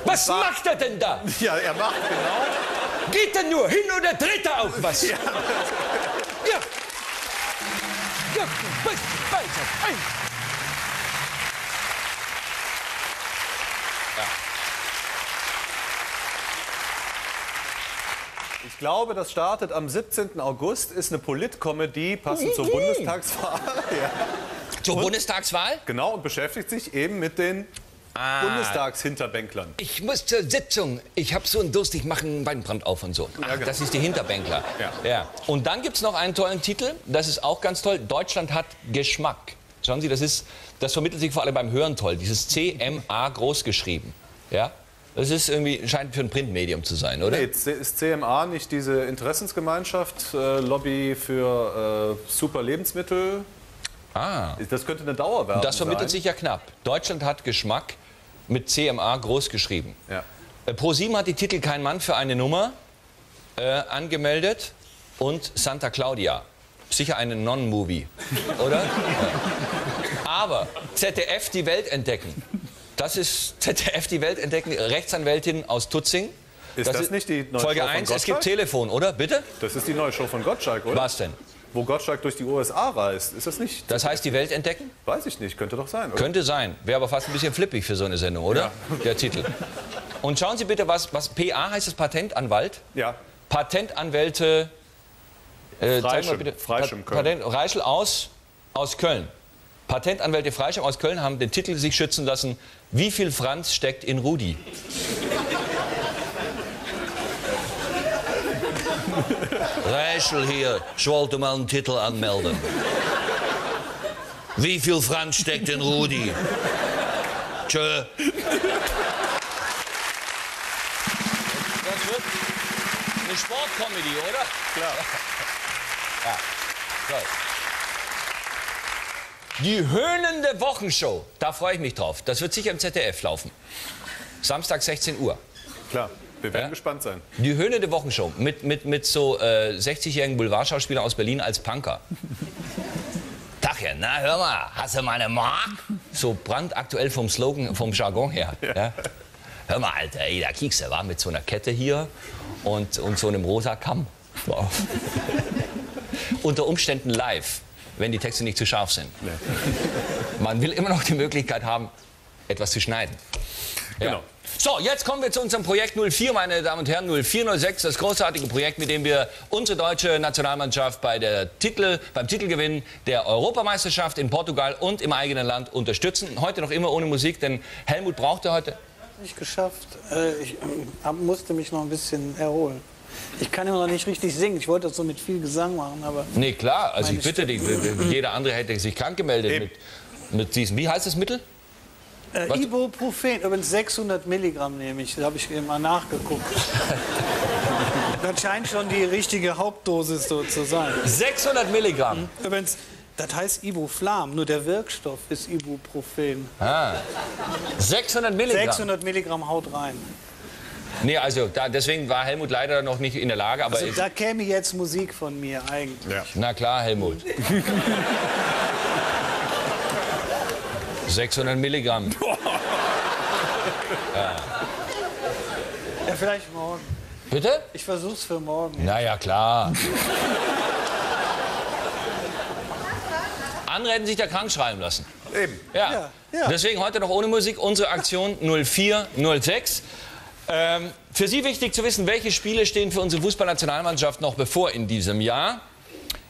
S1: Was
S2: war-
S1: macht er denn da?
S2: Ja, er macht genau.
S1: Geht er nur hin oder dreht er auch was? Ja. ja. Busse, bei Sat. eins.
S2: Ich glaube, das startet am 17. August, ist eine Politkomödie, passend zur Bundestagswahl. Ja.
S1: Zur Bundestagswahl?
S2: Genau, und beschäftigt sich eben mit den
S1: Ah.
S2: Bundestagshinterbänkern.
S1: Ich muss zur Sitzung. Ich habe so einen Durst, ich mache einen Weinbrand auf und so. Ach,
S2: genau.
S1: Das ist die Hinterbänkler.
S2: Ja.
S1: Ja. Und dann gibt es noch einen tollen Titel, das ist auch ganz toll. Deutschland hat Geschmack. Schauen Sie, das, ist, das vermittelt sich vor allem beim Hören toll. Dieses CMA groß geschrieben. Ja? Das ist irgendwie, scheint für ein Printmedium zu sein, oder?
S2: Nee, ist CMA nicht diese Interessensgemeinschaft, äh, Lobby für äh, super Lebensmittel?
S1: Ah.
S2: Das könnte eine Dauerwerbung
S1: Das vermittelt
S2: sein.
S1: sich ja knapp. Deutschland hat Geschmack mit CMA groß geschrieben.
S2: Ja.
S1: Äh, Pro7 hat die Titel Kein Mann für eine Nummer äh, angemeldet und Santa Claudia. Sicher eine Non-Movie, oder? ja. Aber ZDF die Welt entdecken. Das ist ZDF die Welt entdecken, Rechtsanwältin aus Tutzing.
S2: Ist das nicht die neue
S1: Folge
S2: Show von
S1: 1, es gibt? Telefon, oder? Bitte?
S2: Das ist die neue Show von Gottschalk, oder?
S1: Was denn?
S2: Wo Gottschalk durch die USA reist. Ist das nicht?
S1: Das heißt die Welt entdecken?
S2: Weiß ich nicht, könnte doch sein, oder?
S1: Könnte sein. Wäre aber fast ein bisschen flippig für so eine Sendung, oder? Der Titel. Und schauen Sie bitte, was, was PA heißt das Patentanwalt?
S2: Ja.
S1: Patentanwälte. Äh,
S2: Freischem,
S1: Patent, Reischl aus, aus Köln. Patentanwälte Freischem aus Köln haben den Titel sich schützen lassen. Wie viel Franz steckt in Rudi? Reischl hier, ich wollte mal einen Titel anmelden. Wie viel Franz steckt in Rudi? Tschö. Das wird eine Sportcomedy, oder?
S2: Klar.
S1: So. Die höhnende Wochenshow, da freue ich mich drauf. Das wird sicher im ZDF laufen. Samstag 16 Uhr.
S2: Klar. Wir werden
S1: Ja.
S2: gespannt sein.
S1: Die höhnende Wochenshow mit, mit, mit so äh, 60-jährigen Boulevardschauspielern aus Berlin als Punker. Tachchen, na hör mal, hast du mal eine Mark? So brandaktuell vom Slogan, vom Jargon her. Ja. Hör mal, Alter, ey, da kriegst du, war mit so einer Kette hier und, und so einem rosa Kamm. Wow. Unter Umständen live, wenn die Texte nicht zu scharf sind. Man will immer noch die Möglichkeit haben, etwas zu schneiden. Ja. So, jetzt kommen wir zu unserem Projekt 04, meine Damen und Herren, 0406, das großartige Projekt, mit dem wir unsere deutsche Nationalmannschaft bei der Titel, beim Titelgewinn der Europameisterschaft in Portugal und im eigenen Land unterstützen. Heute noch immer ohne Musik, denn Helmut brauchte heute.
S4: nicht geschafft. Äh, Ich ähm, musste mich noch ein bisschen erholen. Ich kann immer noch nicht richtig singen. Ich wollte das so mit viel Gesang machen, aber
S1: Nee, klar, also ich bitte dich, jeder andere hätte sich krank gemeldet mit, mit diesem, wie heißt das Mittel?
S4: Äh? Ibuprofen, übrigens 600 Milligramm nehme ich. Da habe ich eben mal nachgeguckt. das scheint schon die richtige Hauptdosis so zu sein.
S1: 600 Milligramm.
S4: Übrigens, das heißt Ibuflam, nur der Wirkstoff ist Ibuprofen.
S1: Ah. 600 Milligramm.
S4: 600 Milligramm haut rein.
S1: Nee, also da, deswegen war Helmut leider noch nicht in der Lage, aber
S4: Also, da käme jetzt Musik von mir eigentlich.
S2: Ja.
S1: na klar, Helmut. 600 Milligramm.
S4: Ja, vielleicht morgen.
S1: Bitte?
S4: Ich versuch's für morgen.
S1: Na ja, klar. Andere hätten sich da krank schreiben lassen.
S2: Eben.
S1: Ja.
S4: Ja, ja.
S1: Deswegen heute noch ohne Musik unsere Aktion 0406. Ähm, für Sie wichtig zu wissen, welche Spiele stehen für unsere Fußballnationalmannschaft noch bevor in diesem Jahr.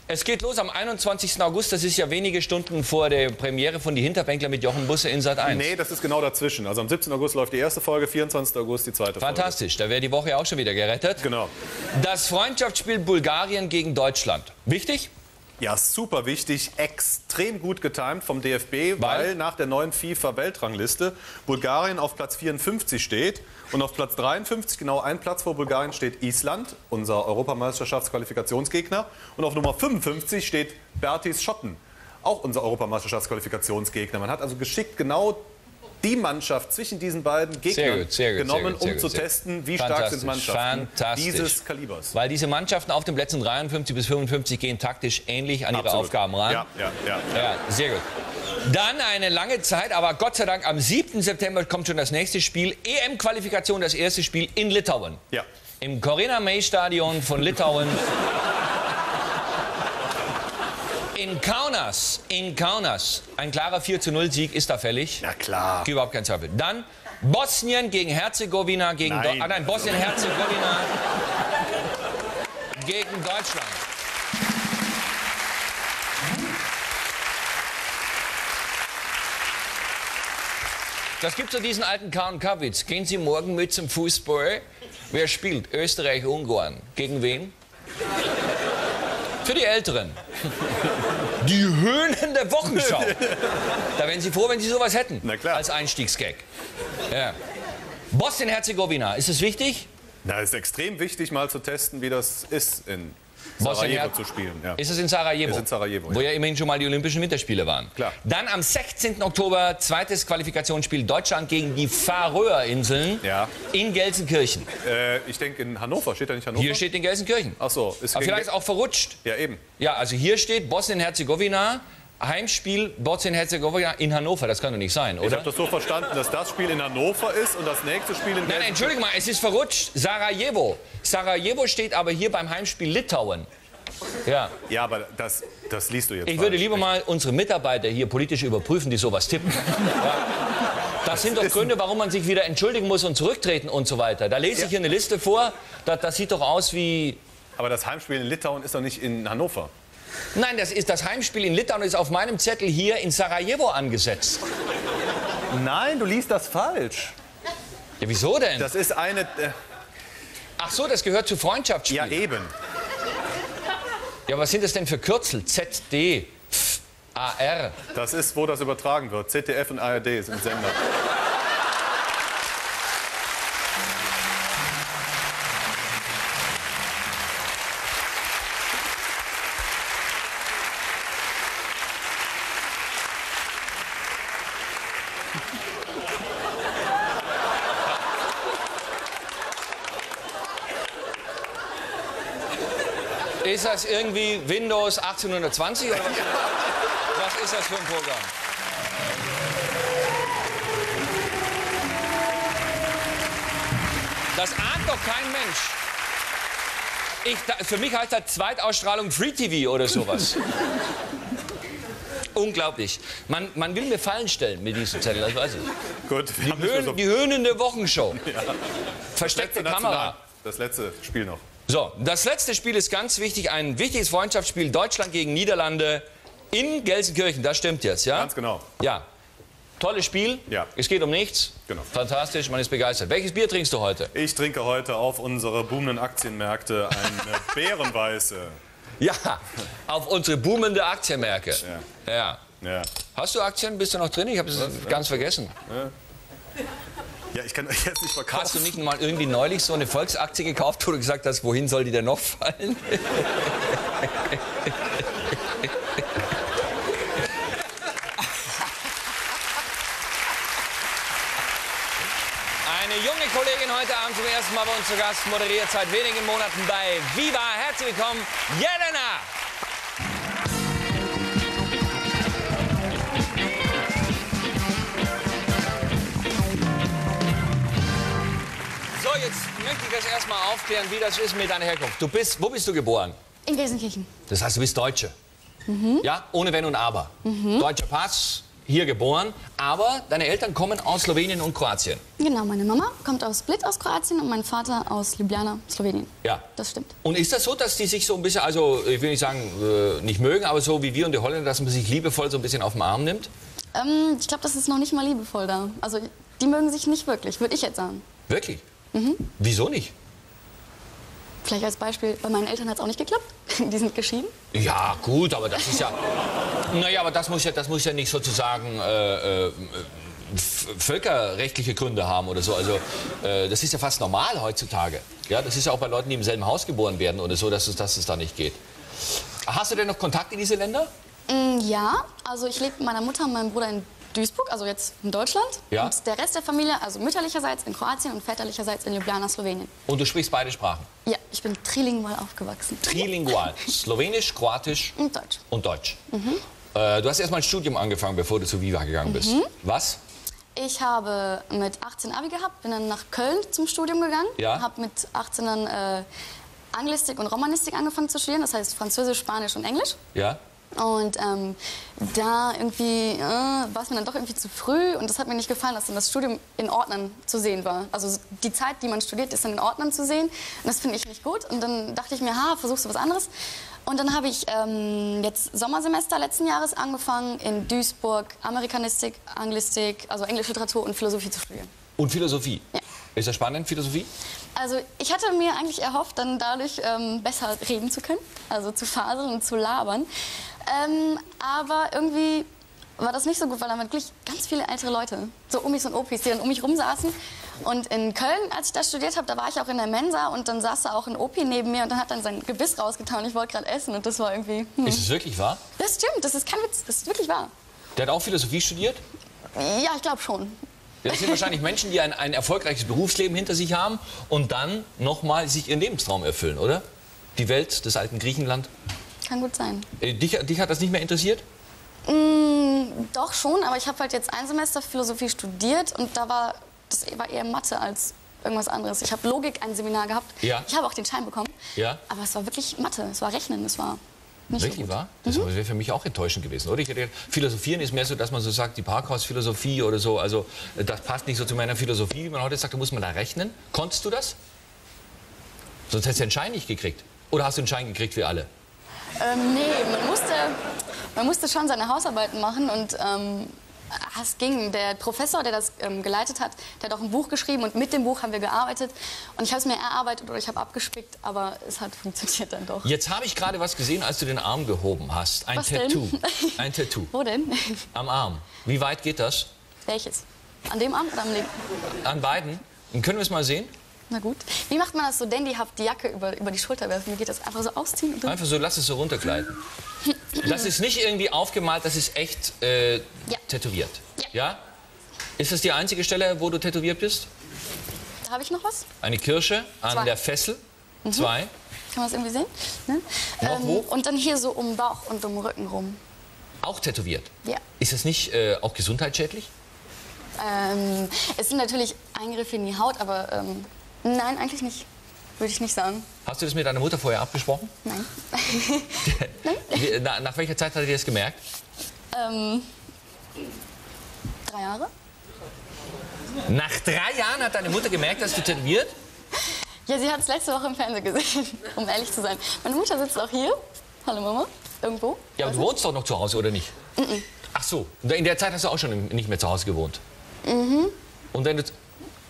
S1: Es geht los am 21. August, das ist ja wenige Stunden vor der Premiere von Die Hinterbänkler mit Jochen Busse in Sat 1.
S2: Nee, das ist genau dazwischen. Also am 17. August läuft die erste Folge, 24. August die zweite
S1: Fantastisch, da wäre die Woche auch schon wieder gerettet.
S2: Folge. Genau.
S1: Das Freundschaftsspiel Bulgarien gegen Deutschland. Wichtig?
S2: Ja, super wichtig, extrem gut getimt vom DFB, weil, nach der neuen FIFA-Weltrangliste Bulgarien auf Platz 54 steht und auf Platz 53, genau ein Platz vor Bulgarien, steht Island, unser Europameisterschaftsqualifikationsgegner. Und auf Nummer 55 steht Bertis Schotten, auch unser Europameisterschaftsqualifikationsgegner. Man hat also geschickt genau die Mannschaft zwischen diesen beiden Gegnern
S1: gut, gut,
S2: genommen,
S1: gut,
S2: um zu testen, wie stark sind Mannschaften dieses Kalibers.
S1: Weil diese Mannschaften auf den Plätzen 53 bis 55 gehen taktisch ähnlich an ihre
S2: Absolut.
S1: Aufgaben ran.
S2: Ja, ja, ja.
S1: Ja, sehr gut. Dann eine lange Zeit, aber Gott sei Dank am 7. September kommt schon das nächste Spiel. EM-Qualifikation, das erste Spiel in Litauen.
S2: ja.
S1: Im Corinna May Stadion von Litauen. In Kaunas, in Kaunas. Ein klarer 4 zu 0 Sieg ist da fällig.
S2: Na klar.
S1: Gibt Überhaupt keinen Zweifel. Dann Bosnien gegen Herzegowina gegen
S2: Nein.
S1: Ah, nein, Bosnien-Herzegowina gegen Deutschland. Das gibt so diesen alten K&K-Witz. Gehen Sie morgen mit zum Fußball? Wer spielt? Österreich-Ungarn. Gegen wen? Für die Älteren. Die Höhnen der Wochenschau. Da wären Sie froh, wenn Sie sowas hätten.
S2: Na klar.
S1: Als Einstiegsgag. Ja. Bosnien-Herzegowina, ist es wichtig?
S2: Na, es ist extrem wichtig, mal zu testen, wie das ist, in Sarajevo zu spielen. Ja.
S1: Ist es in Sarajevo?
S2: Ist in Sarajevo,
S1: Wo
S2: ja.
S1: immerhin schon mal die Olympischen Winterspiele waren.
S2: Klar.
S1: Dann am 16. Oktober zweites Qualifikationsspiel Deutschland gegen die Färöerinseln
S2: Ja.
S1: in Gelsenkirchen.
S2: Äh, ich denke, in Hannover steht da nicht Hannover?
S1: Hier steht in Gelsenkirchen.
S2: Ach so, ist
S1: Aber vielleicht ist auch verrutscht.
S2: Ja, eben.
S1: Ja, also hier steht Bosnien-Herzegowina, Heimspiel Bosnien-Herzegowina in Hannover. Das kann doch nicht sein,
S2: Ich
S1: oder?
S2: habe das so verstanden, dass das Spiel in Hannover ist und das nächste Spiel in
S1: Nein, nein, Entschuldigung mal, es ist verrutscht. Sarajevo. Sarajevo steht aber hier beim Heimspiel Litauen. Ja,
S2: Ja, aber das, das liest du jetzt
S1: ich würde
S2: falsch.
S1: lieber mal unsere Mitarbeiter hier politisch überprüfen, die sowas tippen. Ja. Das sind doch Gründe, warum man sich wieder entschuldigen muss und zurücktreten und so weiter. Da lese ich hier eine Liste vor, das, das sieht doch aus wie...
S2: Aber das Heimspiel in Litauen ist doch nicht in Hannover.
S1: Nein, das, ist, das Heimspiel in Litauen ist auf meinem Zettel hier in Sarajevo angesetzt.
S2: Nein, du liest das falsch.
S1: Ja, wieso denn?
S2: Das ist eine... Äh,
S1: Ach so, das gehört zu
S2: ja,
S1: Freundschaftsspielen.
S2: eben.
S1: Ja, was sind das denn für Kürzel? ZD, Pf, AR.
S2: Das ist, wo das übertragen wird. ZDF und ARD sind Sender.
S1: Ist das irgendwie Windows 1820 oder was? Was ist das für ein Programm? Das ahnt doch kein Mensch. Ich, da, für mich heißt das Zweitausstrahlung Free TV oder sowas. Unglaublich. Man, man will mir Fallen stellen mit diesem Zettel, das weiß ich.
S2: Gut, mehr
S1: Höhen,
S2: so-
S1: die höhnende Wochenshow.
S2: letzte
S1: Versteckte Kamera.
S2: Das letzte Spiel noch.
S1: So, das letzte Spiel ist ganz wichtig. Ein wichtiges Freundschaftsspiel Deutschland gegen Niederlande in Gelsenkirchen. Das stimmt jetzt, ja?
S2: Ganz genau.
S1: Ja. Tolles Spiel.
S2: Ja.
S1: Es geht um nichts.
S2: Genau.
S1: Fantastisch, man ist begeistert. Welches Bier trinkst du heute?
S2: Ich trinke heute auf unsere boomenden Aktienmärkte eine Bärenweiße.
S1: Ja, auf unsere boomende Aktienmärkte. Ja. ja.
S2: Ja.
S1: Hast du Aktien? Bist du noch drin? Ich habe es ganz vergessen.
S2: ja, ich kann euch jetzt nicht verkaufen.
S1: Hast du nicht mal irgendwie neulich so eine Volksaktie gekauft, wo du gesagt hast, wohin soll die denn noch fallen? Eine junge Kollegin heute Abend zum ersten Mal bei uns zu Gast, moderiert seit wenigen Monaten bei Viva. Herzlich willkommen, Jelena! Möchte ich das erstmal aufklären, wie das ist mit deiner Herkunft. Du bist, wo bist du geboren?
S5: In Gelsenkirchen.
S1: Das heißt, du bist Deutsche. Ja, ohne Wenn und Aber. Deutscher Pass, hier geboren, aber deine Eltern kommen aus Slowenien und Kroatien.
S5: Genau, meine Mama kommt aus Split aus Kroatien und mein Vater aus Ljubljana, Slowenien.
S1: Ja.
S5: Das stimmt.
S1: Und ist das so, dass die sich so ein bisschen, also ich will nicht sagen, äh, nicht mögen, aber so wie wir und die Holländer, dass man sich liebevoll so ein bisschen auf den Arm nimmt?
S5: Ähm, ich glaube, das ist noch nicht mal liebevoll da. Also die mögen sich nicht wirklich, würde ich jetzt sagen.
S1: Wirklich? Wieso nicht?
S5: Vielleicht als Beispiel, bei meinen Eltern hat es auch nicht geklappt. Die sind geschieden.
S1: Ja, gut, aber das ist ja. Naja, aber das muss ja, das muss ja nicht sozusagen äh, äh, völkerrechtliche Gründe haben oder so. Also, äh, das ist ja fast normal heutzutage. Ja, das ist ja auch bei Leuten, die im selben Haus geboren werden oder so, dass es, dass es da nicht geht. Hast du denn noch Kontakt in diese Länder?
S5: Mm, ja, also ich lebe mit meiner Mutter und meinem Bruder in Duisburg, also jetzt in Deutschland.
S1: Ja.
S5: Und der Rest der Familie, also mütterlicherseits in Kroatien und väterlicherseits in Ljubljana, Slowenien.
S1: Und du sprichst beide Sprachen.
S5: Ja, ich bin trilingual aufgewachsen.
S1: Trilingual. Slowenisch, Kroatisch
S5: Und Deutsch.
S1: und Deutsch. Äh, du hast erst mal ein Studium angefangen, bevor du zu Viva gegangen bist. Was?
S5: Ich habe mit 18 Abi gehabt, bin dann nach Köln zum Studium gegangen.
S1: Ja.
S5: Habe mit 18 dann äh, Anglistik und Romanistik angefangen zu studieren, das heißt Französisch, Spanisch und Englisch.
S1: Ja?
S5: Und ähm, da irgendwie äh, war es mir dann doch irgendwie zu früh und das hat mir nicht gefallen, dass dann das Studium in Ordnern zu sehen war. Also die Zeit, die man studiert, ist dann in Ordnern zu sehen und das finde ich nicht gut. Und dann dachte ich mir, ha, versuchst du was anderes. Und dann habe ich ähm, jetzt Sommersemester letzten Jahres angefangen in Duisburg Amerikanistik, Anglistik, also Englische Literatur und Philosophie zu studieren.
S1: Und Philosophie.
S5: Ja.
S1: Ist das spannend, Philosophie?
S5: Also ich hatte mir eigentlich erhofft, dann dadurch ähm, besser reden zu können, also zu faseln und zu labern. Ähm, aber irgendwie war das nicht so gut, weil da waren wirklich ganz viele ältere Leute, so Umis und Opis, die dann um mich rumsaßen. Und in Köln, als ich da studiert habe, da war ich auch in der Mensa und dann saß da auch ein Opi neben mir und dann hat dann sein Gebiss rausgetan und ich wollte gerade essen und das war irgendwie... Hm.
S1: Ist es wirklich wahr?
S5: Das stimmt, das ist kein Witz, das ist wirklich wahr.
S1: Der hat auch Philosophie studiert?
S5: Ja, ich glaube schon.
S1: Das sind wahrscheinlich Menschen, die ein, ein erfolgreiches Berufsleben hinter sich haben und dann nochmal sich ihren Lebenstraum erfüllen, oder? Die Welt des alten Griechenland.
S5: Kann gut sein.
S1: Äh, Dich, dich hat das nicht mehr interessiert?
S5: Mm, doch schon, aber ich habe halt jetzt ein Semester Philosophie studiert und da war das war eher Mathe als irgendwas anderes. Ich habe Logik ein Seminar gehabt.
S1: Ja.
S5: Ich habe auch den Schein bekommen.
S1: Ja.
S5: Aber es war wirklich Mathe, es war Rechnen, es war nicht so
S1: Wirklich
S5: gut.
S1: wahr? Das wäre für mich auch enttäuschend gewesen, oder? Ich hätte, Philosophieren ist mehr so, dass man so sagt, die Parkhausphilosophie oder so. Also äh, das passt nicht so zu meiner Philosophie, wie man heute sagt, da muss man da rechnen. Konntest du das? Sonst hättest du den Schein nicht gekriegt. Oder hast du einen Schein gekriegt wie alle?
S5: Ähm, nee, man musste, man musste schon seine Hausarbeiten machen und ähm, es ging. Der Professor, der das ähm, geleitet hat, der hat auch ein Buch geschrieben und mit dem Buch haben wir gearbeitet. Und ich habe es mir erarbeitet oder ich habe abgespickt, aber es hat funktioniert dann doch.
S1: Jetzt habe ich gerade was gesehen, als du den Arm gehoben hast. Ein
S5: Was denn?
S1: Tattoo. Ein Tattoo.
S5: Wo denn?
S1: Am Arm. Wie weit geht das?
S5: Welches? An dem Arm oder am linken?
S1: An beiden? Und können wir es mal sehen?
S5: Na gut. Wie macht man das so dandyhaft, die Jacke über, über die Schulter werfen? Wie geht das? Einfach so ausziehen und.
S1: Einfach so, lass es so runtergleiten. Das ist nicht irgendwie aufgemalt, das ist echt äh,
S5: Ja.
S1: tätowiert.
S5: Ja.
S1: Ist das die einzige Stelle, wo du tätowiert bist?
S5: Da habe ich noch was.
S1: Eine Kirsche an
S5: Zwei.
S1: der Fessel? Zwei.
S5: Kann man das irgendwie sehen? Ne?
S1: Noch wo?
S5: Und dann hier so um den Bauch und um den Rücken rum.
S1: Auch tätowiert.
S5: Ja.
S1: Ist das nicht äh, auch gesundheitsschädlich?
S5: Ähm, es sind natürlich Eingriffe in die Haut, aber ähm, nein, eigentlich nicht. Würde ich nicht sagen.
S1: Hast du das mit deiner Mutter vorher abgesprochen?
S5: Nein.
S1: Na, nach welcher Zeit hat er dir das gemerkt?
S5: ähm, drei Jahre?
S1: Nach drei Jahren hat deine Mutter gemerkt, dass du tätowiert?
S5: Ja, sie hat es letzte Woche im Fernsehen gesehen, um ehrlich zu sein. Meine Mutter sitzt auch hier. Hallo Mama. Irgendwo.
S1: Ja, aber du wohnst doch noch zu Hause, oder nicht? Ach so, in der Zeit hast du auch schon nicht mehr zu Hause gewohnt? Mhm. Und wenn du,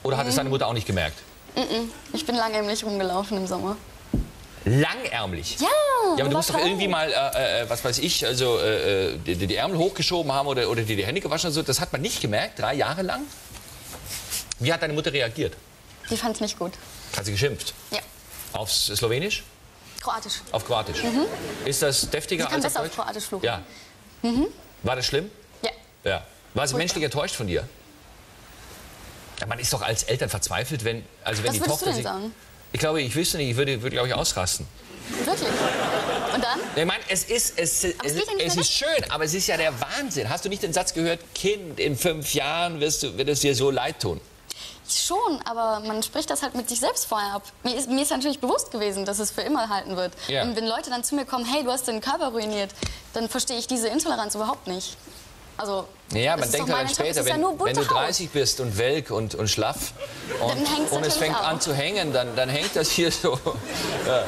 S1: oder hat es deine Mutter auch nicht gemerkt?
S5: Ich bin langärmlich rumgelaufen im Sommer.
S1: Langärmlich?
S5: Ja,
S1: Ja, aber du musst doch irgendwie mal, äh, äh, was weiß ich, also äh, äh, die, die Ärmel hochgeschoben haben oder, oder dir die Hände gewaschen. So. Das hat man nicht gemerkt, drei Jahre lang. Wie hat deine Mutter reagiert?
S5: Die fand es nicht gut.
S1: Hat sie geschimpft?
S5: Ja.
S1: Auf Slowenisch?
S5: Kroatisch.
S1: Auf Kroatisch? Ist das deftiger
S5: Sie kann
S1: als auf
S5: besser auf
S1: Deutsch?
S5: Kroatisch fluchen.
S1: Ja. War das schlimm?
S5: Ja.
S1: Ja. War sie menschlich enttäuscht von dir? Man ist doch als Eltern verzweifelt, wenn, also wenn
S5: Was
S1: die
S5: würdest
S1: Tochter
S5: du denn
S1: sich.
S5: sagen?
S1: Ich glaube, ich wüsste nicht, ich würde, würde glaube ich, ausrasten.
S5: Wirklich. Und dann?
S1: Ich meine, es ist, es, es,
S5: es
S1: es ist schön, aber es ist ja der Wahnsinn. Hast du nicht den Satz gehört, Kind, in fünf Jahren wirst du, wird es dir so leid tun?
S5: Schon, aber man spricht das halt mit sich selbst vorher ab. Mir ist, mir ist natürlich bewusst gewesen, dass es für immer halten wird.
S1: Ja.
S5: Und wenn Leute dann zu mir kommen, hey, du hast deinen Körper ruiniert, dann verstehe ich diese Intoleranz überhaupt nicht. Also,
S1: Ja, man denkt halt später, wenn,
S5: ja
S1: wenn du
S5: bunte Haut.
S1: 30 bist und welk und, und schlaff und, und es fängt
S5: auch.
S1: an zu hängen, dann, dann hängt das hier so. Ja.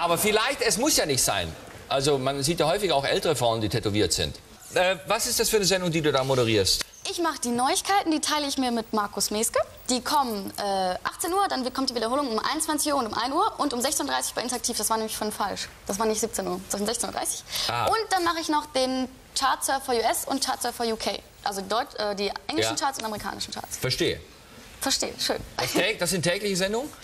S1: Aber vielleicht, es muss ja nicht sein. Also man sieht ja häufig auch ältere Frauen, die tätowiert sind. Äh, was ist das für eine Sendung, die du da moderierst?
S5: Ich mache die Neuigkeiten, die teile ich mir mit Markus Meske. Die kommen äh, 18 Uhr, dann kommt die Wiederholung um 21 Uhr und um 1 Uhr und um 16.30 Uhr bei Interaktiv. Das war nämlich von falsch. Das war nicht 17 Uhr, um 16.30 Uhr.
S1: Ah.
S5: Und dann mache ich noch den Chartsurfer US und Chartsurfer UK. Also Deut äh, die englischen
S1: Ja.
S5: Charts und amerikanischen Charts.
S1: Verstehe.
S5: Verstehe, schön.
S1: Das, das sind tägliche Sendungen?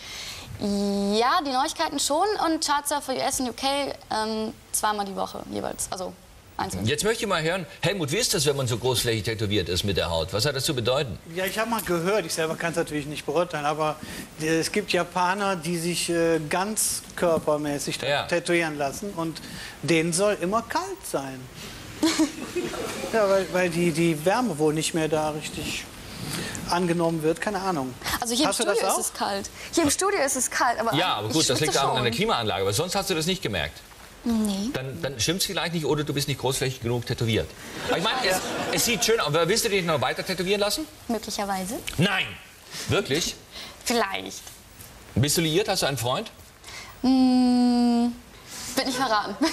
S5: Ja, die Neuigkeiten schon und Chartsurfer US und UK ähm, zweimal die Woche jeweils. Also einzeln.
S1: Jetzt möchte ich mal hören, Helmut, wie ist das, wenn man so großflächig tätowiert ist mit der Haut? Was hat das zu bedeuten?
S4: Ja, ich habe mal gehört, ich selber kann es natürlich nicht beurteilen, aber äh, es gibt Japaner, die sich äh, ganz körpermäßig
S1: Ja.
S4: tätowieren lassen und denen soll immer kalt sein. ja, weil, weil die, die Wärme wohl nicht mehr da richtig angenommen wird, keine Ahnung.
S5: Also hier
S4: Hast
S5: im Studio ist es kalt. Hier im Studio ist es kalt, aber
S1: Ja, aber
S5: ich
S1: gut, das liegt an
S5: schon.
S1: der Klimaanlage. Aber sonst hast du das nicht gemerkt.
S5: Nee.
S1: Dann, dann stimmt es vielleicht nicht oder du bist nicht großflächig genug tätowiert. Aber ich meine, es, es sieht schön aus. Aber willst du dich noch weiter tätowieren lassen?
S5: Möglicherweise.
S1: Nein. Wirklich?
S5: Vielleicht.
S1: Bist du liiert? Hast du einen Freund?
S5: Hm, wird nicht verraten.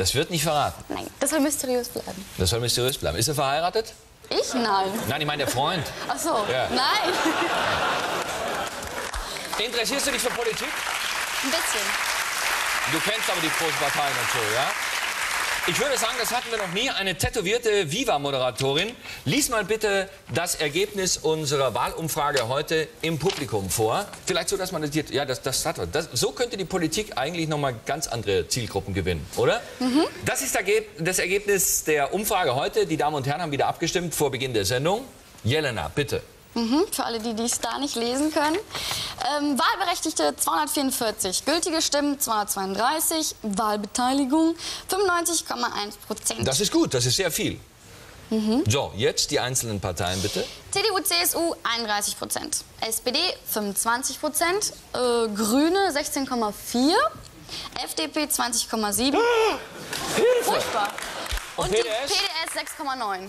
S1: Das wird nicht verraten.
S5: Nein, das soll mysteriös bleiben.
S1: Das soll mysteriös bleiben. Ist er verheiratet?
S5: Ich? Nein.
S1: Nein, ich meine der Freund.
S5: Ach so.
S1: Ja.
S5: Nein.
S1: Interessierst du dich für Politik?
S5: Ein bisschen.
S1: Du kennst aber die großen Parteien und so, ja? Ich würde sagen, das hatten wir noch nie. Eine tätowierte Viva-Moderatorin. Lies mal bitte das Ergebnis unserer Wahlumfrage heute im Publikum vor. Vielleicht so, dass man das, ja, das, das, hat das So könnte die Politik eigentlich noch mal ganz andere Zielgruppen gewinnen, oder? Das ist das Ergebnis der Umfrage heute. Die Damen und Herren haben wieder abgestimmt vor Beginn der Sendung. Jelena, bitte.
S5: Mhm, für alle, die dies da nicht lesen können. Ähm, Wahlberechtigte 244, gültige Stimmen 232, Wahlbeteiligung 95,1 Prozent.
S1: Das ist gut, das ist sehr viel. So, jetzt die einzelnen Parteien, bitte.
S5: CDU, CSU 31 Prozent, SPD 25 Prozent, äh, Grüne 16,4, FDP 20,7. Furchtbar. Und die
S1: PDS?
S5: PDS 6,9.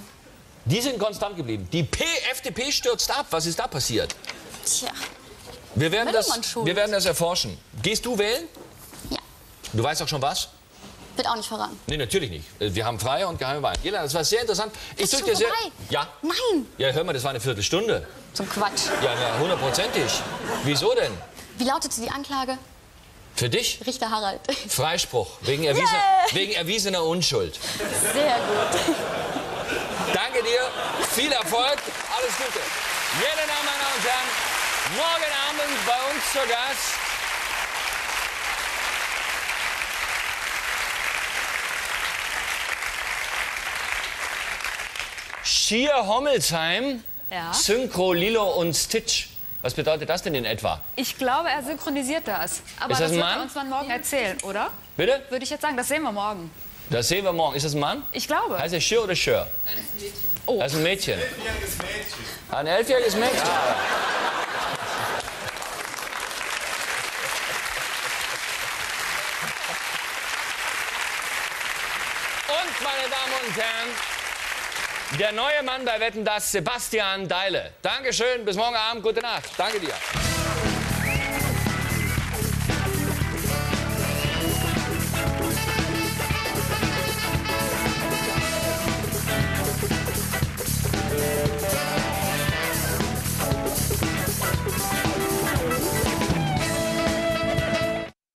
S1: Die sind konstant geblieben. Die P FDP stürzt ab. Was ist da passiert?
S5: Tja,
S1: Wir werden, das, wir werden das erforschen. Gehst du wählen?
S5: ja,
S1: Du weißt auch schon was?
S5: wird auch nicht verraten.
S1: Nee, natürlich nicht. Wir haben freie und geheime Wahlen. Jela, das war sehr interessant. Ich
S5: Ist
S1: drück
S5: schon
S1: dir sehr. Ja.
S5: Nein,
S1: Ja, hör mal, das war eine Viertelstunde.
S5: zum Quatsch.
S1: Ja, na, hundertprozentig. Wieso denn?
S5: Wie lautete die Anklage?
S1: Für dich?
S5: Richter Harald.
S1: Freispruch. Wegen, erwiesen,
S5: Yeah.
S1: wegen erwiesener Unschuld.
S5: Sehr gut.
S1: Danke dir. Viel Erfolg. Alles Gute. Meine Damen und Herren, morgen Abend bei uns zu Gast. Schier Hommelsheim,
S6: Ja.
S1: Synchro Lilo und Stitch. Was bedeutet das denn in etwa?
S6: Ich glaube, er synchronisiert das. Aber
S1: Ist das
S6: das wird er uns dann morgen erzählen, oder?
S1: Bitte?
S6: Würde ich jetzt sagen, das sehen wir morgen.
S1: Das sehen wir morgen. Ist das ein Mann?
S6: Ich glaube.
S1: Heißt er Schir oder Schör? Nein, das ist ein Mädchen. Oh. Das ist ein Mädchen. Ein elfjähriges Mädchen. Und, meine Damen und Herren, der neue Mann bei Wetten, das Sebastian Deile. Dankeschön, bis morgen Abend, gute Nacht. Danke dir.